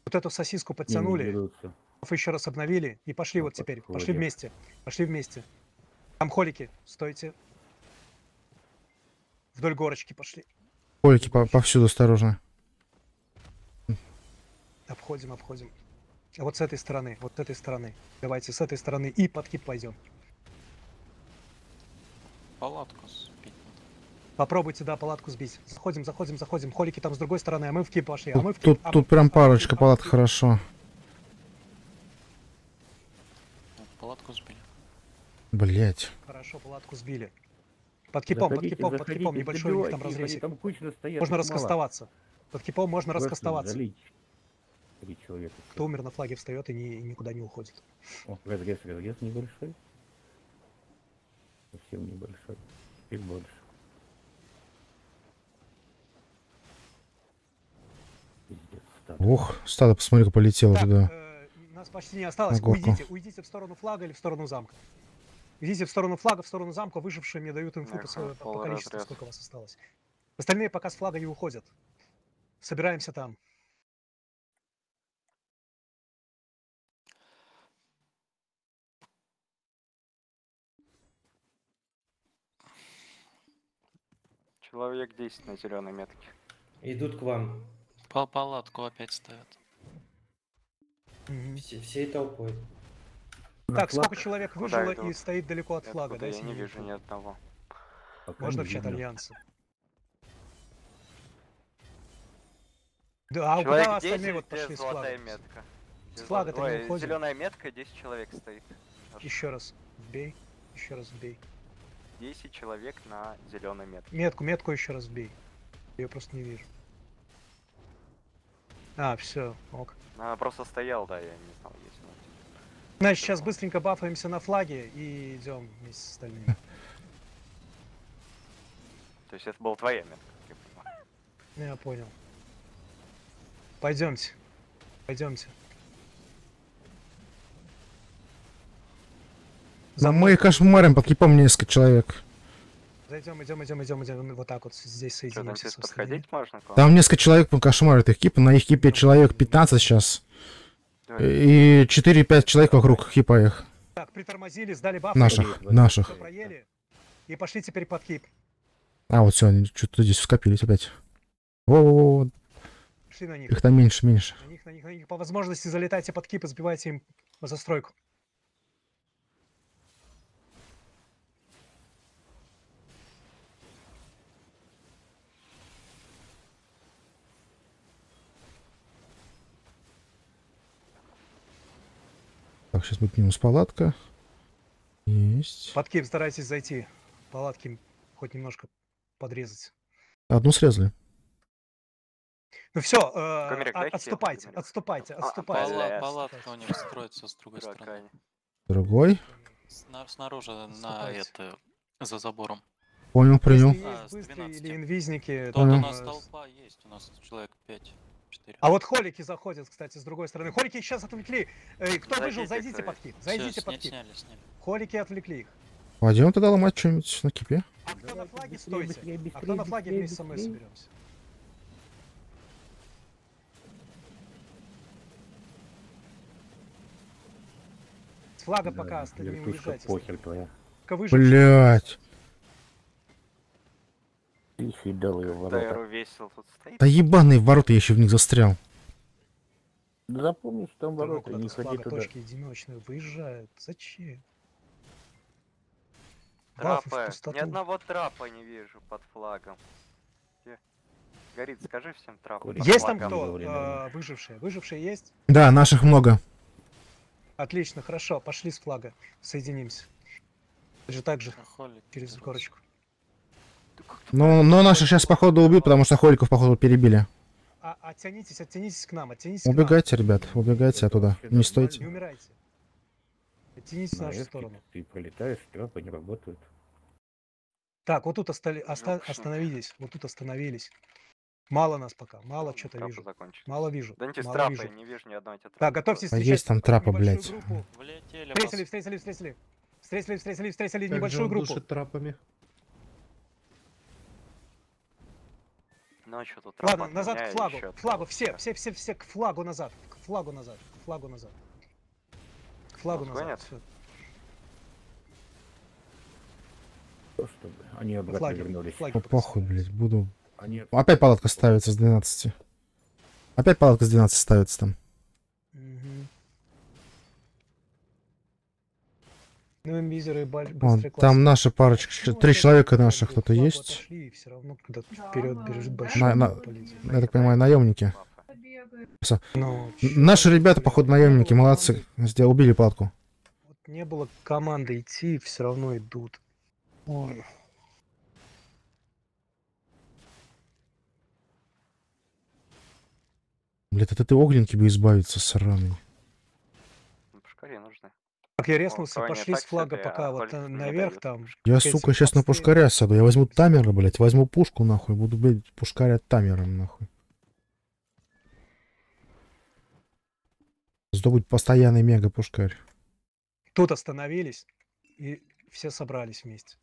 Вот эту сосиску Не, не подтянули, дерутся. Еще раз обновили и пошли Ну, вот теперь. Пошли вместе. Пошли вместе. Там холики. Стойте. Вдоль горочки пошли. Полики по- повсюду осторожно. Обходим, обходим. А вот с этой стороны, вот с этой стороны. Давайте с этой стороны и под кип пойдем. Палатку сбить. Попробуйте, да, палатку сбить. Заходим, заходим, заходим. Холики там с другой стороны, а мы в кип пошли. А Тут, мы в кип. тут, а тут прям а парочка а палат хорошо. Ну, Палатку сбили. Блять. Хорошо, палатку сбили. Под кипом, под Заходите, кипом, под заходите, кипом. Небольшой у них там разрезик. Они там кучно стоят. Можно раскастоваться. Под кипом можно Просто раскастоваться. Три человека. Кто умер на флаге встает и, не, и никуда не уходит. О, разрез, разрез небольшой. Совсем небольшой. Теперь больше. Пиздец, стадо. Ох, стадо, посмотри, как полетело Так, туда. э, нас почти не осталось. Уйдите, уйдите в сторону флага или в сторону замка. Идите в сторону флага, в сторону замка. Выжившие мне дают инфу по, по полный количеству, разряд. сколько вас осталось. Остальные пока с флага не уходят. Собираемся там. Человек 10 на зеленой метке. Идут к вам. Пал палатку опять ставят. Все, всей толпой. Так, флаг сколько человек выжило и идут? стоит далеко от И флага? откуда я не вижу ни одного. пока Можно в чат. Альянса. Да, а Человек куда 10, остальные вот пошли с флага? метка. С флага-то не уходим. Зеленая метка, 10 человек стоит. Еще раз. Вбей. Еще раз вбей. 10 человек на зеленой метке. Метку, метку еще раз вбей. Я просто не вижу. А, все, ок. Она просто стоял, да, я не знал, есть. Значит, сейчас быстренько бафаемся на флаге и идем вместе с остальными. <laughs> То есть это была твоя метка, как я понимаю. Ну, Я понял. Пойдемте. Пойдемте. Но мы их кошмарим под кипом несколько человек. Зайдем, идем, идем, идем, идем. Вот так вот здесь Что, там соединимся с остальными. подходить можно? Там несколько человек кошмарят их кипы. На их кипе человек 15 сейчас. И 4-5 человек вокруг кипа их. Так, притормозили, сдали баф. Наших, наших. Всё проели. И пошли теперь под кип. А, вот все, они что-то здесь скопились опять. Во-во-во, Шли на них. их там меньше, меньше. На них, на них, на них. По возможности залетайте под кип и сбивайте им застройку. Так, сейчас будет минус палатка. Есть. Под Киев старайтесь зайти. Палатки хоть немножко подрезать. Одну срезали. Ну все, Комерик, дайте отступайте, Комерик. отступайте, А, отступайте. пала- Пала- Палатка у них строится с другой стороны. Другой. Сна- Снаружи на Отступайте. это за забором. Понял, принял. Если А, есть с быстрые 12. или инвизники, Тут там, у нас э, толпа есть, у нас человек 5. 4. А вот холики заходят, кстати, с другой стороны. Холики их сейчас отвлекли. Эй, кто выжил, Зайдите, зайдите кто под кип. Зайдите под кип. сняли, сняли. Холики отвлекли их. Пойдем тогда ломать что-нибудь на кипе. А кто на Давайте флаге, быстрее, стойте. быстрее, А кто быстрее, на флаге быстрее, вместе со мной быстрее. соберемся? С флага пока оста- не Вертушка уезжайте. похер твоя. Пока выжившие. Блять. Тихий дал ее ворота. Дайру весел тут стоит. Да ебаные ворота, я еще в них застрял. Запомни, что там ворота, не ходи туда. точки одиночные выезжают. Зачем? В Трапы. Ни одного трапа не вижу под флагом. Где? Горит, скажи всем трапы. Есть там кто? э, Выжившие. Выжившие есть? Да, наших много. Отлично, хорошо. Пошли с флага. Соединимся. Же так же, через горочку. Но, но наших сейчас походу убьют, потому что холиков походу перебили. А, оттянитесь, оттянитесь к нам, оттянитесь к нам. Убегайте, ребят, убегайте оттуда. Не Не стойте. умирайте. Оттянитесь в На нашу эфке сторону. Ты пролетаешь, трапы не работают. Так, вот тут остали- оста- Ёпшник. остановились. Вот тут остановились. Мало нас пока. Мало Ладно, что-то вижу. закончились. Мало вижу. Да не Мало трапы, вижу. не вижу ни одной тебя Так, готовьтесь А встречать есть там трапа, небольшую блядь. Встретили, встретили, встретили. Встретили, встретили, встретили Как небольшую группу. душит трапами. Ну а что тут Ладно, назад к флагу. К флагу, все, все, все, все к флагу назад. К флагу назад. К флагу назад. К флагу Нас назад. гонят? чтобы они обратно Флаги, вернулись. флаги Ну, похуй, показывают. блядь, буду... Они Опять палатка ставится с 12. Опять палатка с 12 ставится там. Ну, Вон, быстрые там наша парочка, Ну, три человека наших кто-то есть. отошли, и все равно куда-то вперед бежит большой. На-. Я так понимаю, наемники. Ну, Наши ребята, блин, походу, наемники, молодцы. команды. Сдел- Убили палатку. Вот не было команды идти, все равно идут. Ой. Блядь, от этой огненки бы избавиться, сраный. Так, я резнулся, пошли с флага себе, пока а вот наверх там. Я, сука, сейчас на пушкаря сяду. Я возьму тамера, блядь, возьму пушку, нахуй, буду, блядь, пушкаря тамером, нахуй. Зато будет постоянный мега-пушкарь. Тут остановились, и все собрались вместе.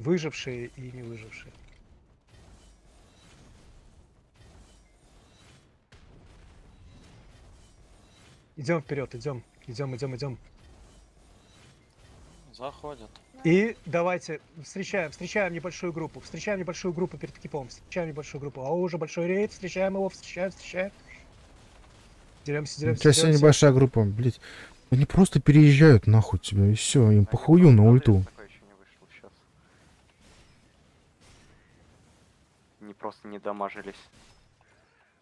Выжившие и не выжившие. Идем вперед, идем, идем, идем, идем. Заходят. И давайте встречаем, встречаем небольшую группу, встречаем небольшую группу перед кипом, встречаем небольшую группу. А уже большой рейд, встречаем его, встречаем, встречаем. Деремся, деремся, Сейчас деремся. небольшая группа, блядь. Они просто переезжают нахуй тебя, и все, им похую на ульту. Не просто не дамажились.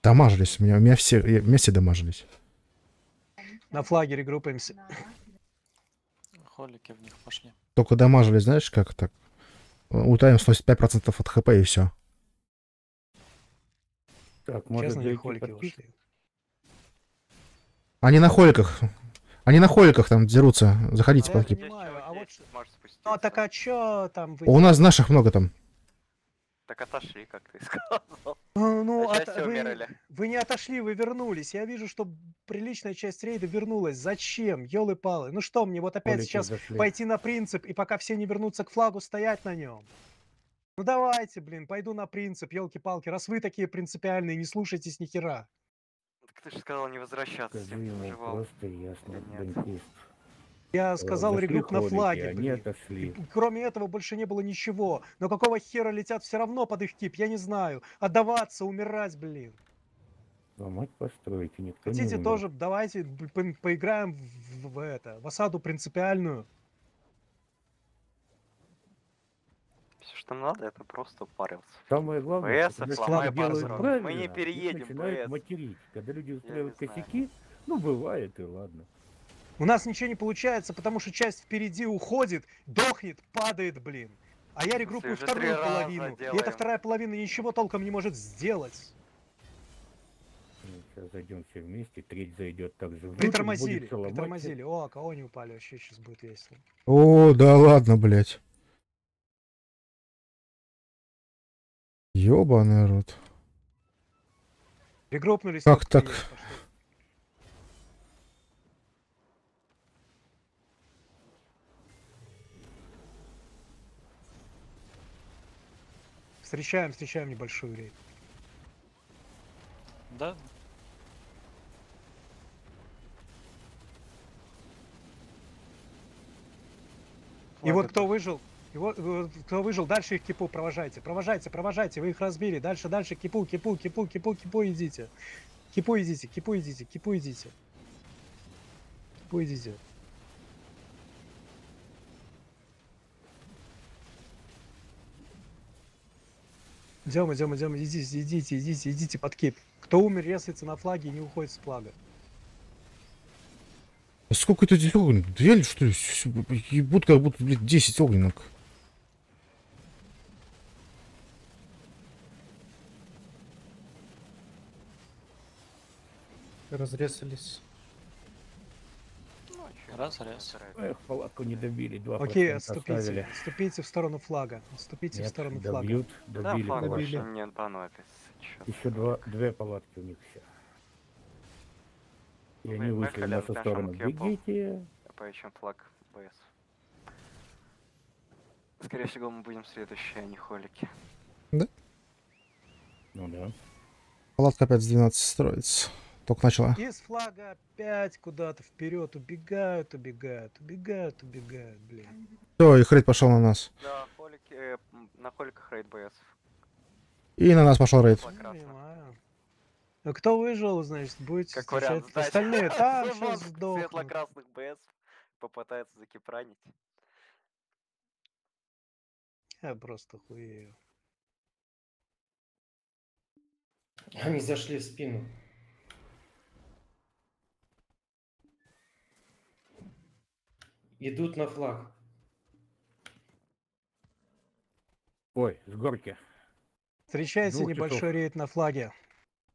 Дамажились, у меня, у меня все, я- меня все дамажились. На флагере группаемся. Холики в них пошли. Только дамажились, знаешь, как так? Ульта им сносит 5% от хп и все. Так, может Честно, холики ушли. Они на холиках. Они на холиках там дерутся. Заходите А я под понимаю, Здесь а вот. Ну так а чё там вы? У нас наших много там. Так отошли, как ты <laughs> сказал. Ну, ну, А от- вы, вы не отошли, вы вернулись. Я вижу, что приличная часть рейда вернулась. Зачем? Ёлы-палы. Ну что мне, вот опять Холики сейчас зашли. пойти на принцип, и пока все не вернутся к флагу, стоять на нем. Ну давайте, блин, пойду на принцип, елки-палки. Раз вы такие принципиальные, не слушайтесь ни хера. Так ты же сказал не возвращаться. Скажи ему просто ясно. Я сказал Зашли регруп на флаге, Они отошли. Кроме этого больше не было ничего. Но какого хера летят все равно под их кип, я не знаю. Отдаваться, умирать, блин. Ломать построить, и никто не Хотите умер. тоже, давайте по- поиграем в, в это, в осаду принципиальную. Все, что надо, это просто упарился. Самое главное, что когда ломай человек делает пару раз. правильно, Мы не их переедем начинают материть. Когда люди устраивают не знаю. косяки, ну бывает и ладно. У нас ничего не получается, потому что часть впереди уходит, дохнет, падает, блин. А я регруппую вторую половину. И эта вторая половина ничего толком не может сделать. Сейчас зайдем все вместе, треть зайдет также внутрь, Притормозили, притормозили. О, а кого не упали, вообще сейчас будет весело. О, да ладно, блядь. Ёбаный рот. Регруппнулись. Как так? есть, Встречаем, встречаем небольшую рейд. Да? И вот Флаг кто выжил, и вот, кто выжил, дальше их кипу провожайте. Провожайте, провожайте, вы их разбили. Дальше, дальше, кипу, кипу, кипу, кипу, кипу идите. Кипу идите, кипу идите, кипу идите. Кипу идите. Идем, идем, идем, идите, идите, идите, идите под кип. Кто умер, резается на флаге и не уходит с флага. А Сколько это здесь огненных? Две или что ли? Ебут как будто, блядь, 10 огненок. Разрезались. Ну, чё, Раз, не раз. стараются. Эх, палатку не добили, два Окей, отступите. оставили. Отступите в сторону флага. Отступите в Нет, сторону флага. добьют, Да, добили флаг палатку. больше не понадобится. Еще два, две палатки у них все. И Вы- они вышли в нашу сторону. Бегите! Поищем флаг БС. Скорее всего, мы будем следующие, а не холики. Ну да. Палатка опять с 12 строится. Только начала. Из флага опять куда-то вперед убегают, убегают, убегают, убегают, блин. Все, и рейд пошел на нас. Да, холики, э, на холиках рейд БС. И на нас пошел рейд. А кто выжил, значит, будете Как встречать вариант остальные <laughs> там сейчас сдохнут. Светло-красных БС попытается закипранить. Я просто хуею. Они зашли в спину. Идут на флаг. Ой, с горки. Встречайте Двух небольшой часов. рейд на флаге.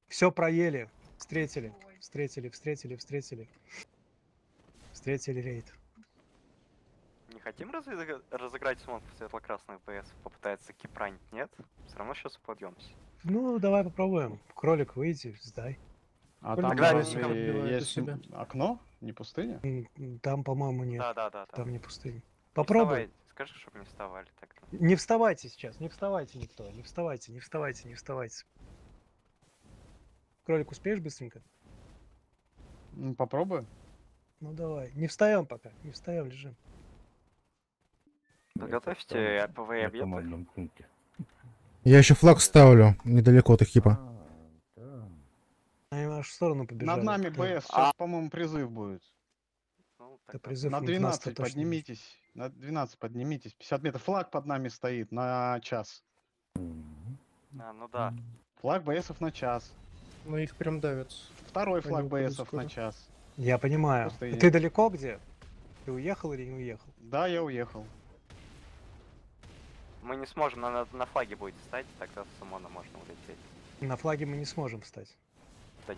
Все проели. Встретили. Встретили, встретили, встретили. Встретили рейд. Не хотим разыгра- разыграть смог светло-красных БС? Попытается кипранить, нет? Все равно сейчас упадемся. Ну, давай попробуем. Кролик, выйди, сдай. А Только там Тогда разве есть себя. окно, не пустыня? Там, по-моему, нет. Да, да, да. Там не пустыня. Не Попробуй. вставай. Скажи, чтобы не вставали тогда. Не вставайте сейчас, не вставайте никто. Не вставайте, не вставайте, не вставайте. Кролик, успеешь быстренько? М, Попробуем. Ну давай. Не встаем пока. Не встаем, лежим. Подготовьте там АПВ объекты. Я еще флаг ставлю недалеко от их кипа. А, да. Нашу сторону побежали. Над нами? БС, сейчас, по-моему, призыв будет. Ну, тогда призыв На не- нас-то 12 точно не поднимитесь. На 12 поднимитесь. 50 метров. Флаг под нами стоит на час. А, ну да. Флаг БСов на час. Но их прям давят. Второй Они флаг БСов скоро. на час. Я понимаю. Просто А я- Ты далеко где? Ты уехал или не уехал? Да, я уехал. Мы не сможем, на, на, на флаге будет стать, тогда с Сумона можно улететь. На флаге мы не сможем встать.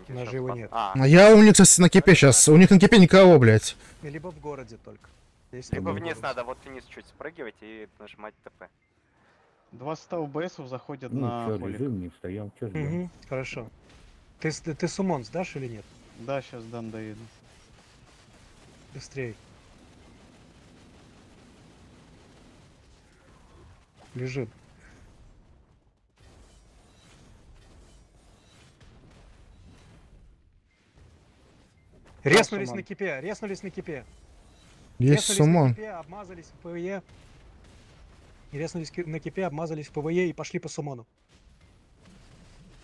Же его нет. А, А я у них кстати, на кипе сейчас. У них на кипе никого, блядь. Либо в городе только. Есть либо вниз городе. надо, вот вниз чуть спрыгивать и нажимать ТП. Два состава БСов заходят Ну, на холик. лежим, не встаем, что ждем? Мгм, хорошо. Ты, с- ты сумон сдашь или нет? Да, сейчас дан доеду. Быстрей. Лежим. Резнулись Сумон. на кипе, резнулись на кипе. Есть сумон. кипе, обмазались в ПВЕ. И ки- на кипе, обмазались в ПВЕ и пошли по сумону.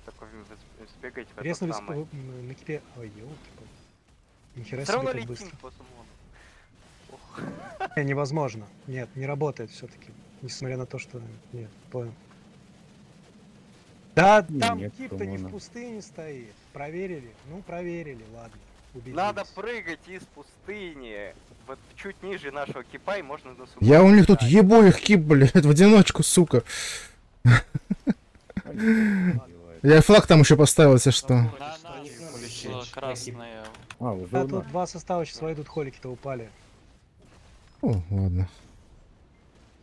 Вы сбегайте в этот Резнулись в самый. На кипе. Ой, ёлки Нихера Все себе равно как летим быстро. по Сумону. Ох. Не, невозможно. Нет, не работает все-таки. Несмотря на то, что... Нет, понял. Да, там кип-то не в пустыне стоит. Проверили? Ну, проверили, ладно. Убить Надо прыгать из пустыни. Вот чуть ниже нашего кипа и можно на сумку. Я у них тут ебу их кип, блядь, в одиночку, сука. Я флаг там еще поставил, если что. Красные. А, тут два состава сейчас войдут, холики-то упали. О, ладно.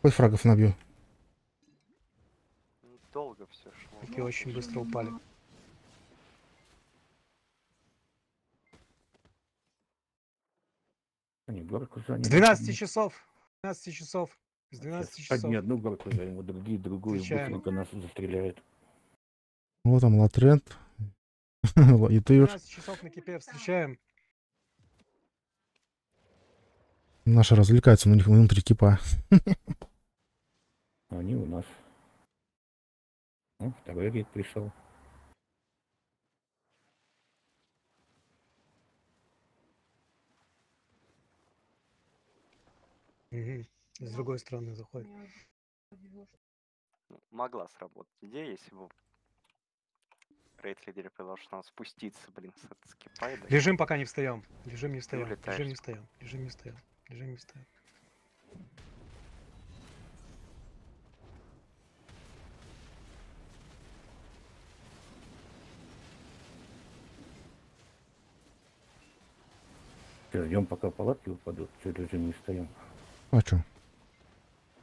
Хоть фрагов набью. Долго все шло. Такие очень быстро упали. Они горку С заняли. 12 часов. 12 часов. С 12 часов. Одни одну горку займут, другие другую, Встречаем. быстренько нас застреляют. Вот там Латрент. <laughs> И ты уж 12 часов на кипе встречаем. наши развлекаются, у них внутри кипа. Они у нас. Ну, второй рейд пришел. Мгм. С другой стороны заходит. Ну, Могла сработать идея, если бы рейд-лидер предложил нам спуститься, блин, с, с кипа и дальше. Лежим, пока не встаем. Лежим, не встаем. Лежим, не встаем. Лежим, не встаем. Лежим, не встаем. Ждем, пока палатки упадут. Что лежим, не стоим. А чё?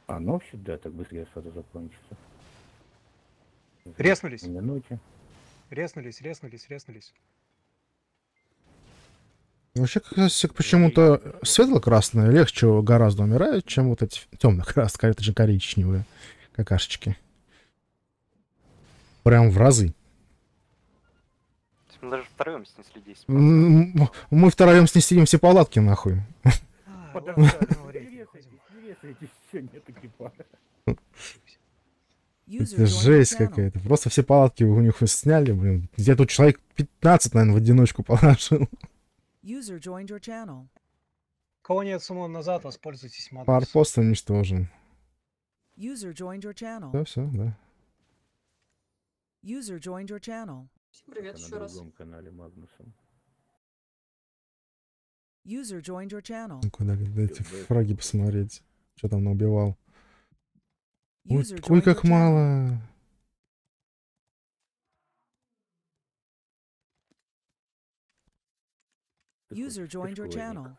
А, ну всегда так быстрее сразу закончится. Резнулись. Минуте. Резнулись, резнулись, резнулись. Вообще, как раз почему-то светло-красные легче гораздо умирают, чем вот эти темно-красные, это же коричневые какашечки. Прям в разы. Мы даже втроем снесли 10 М, м, Мы втроем снесли все палатки, нахуй. А, <laughs> Это жесть какая-то. Просто все палатки у них сняли, блин. Я тут человек 15, наверное, в одиночку положил. User joined your channel. Кого нет суммон назад, воспользуйтесь модом. Парпост уничтожен. User joined your channel. Все, все, да. User joined your channel. Привет на еще раз. другом канале Магнусом. User joined your channel. Ну, Куда эти Любовь. фраги посмотреть. Что там наубивал. Ой, как мало. User joined your channel.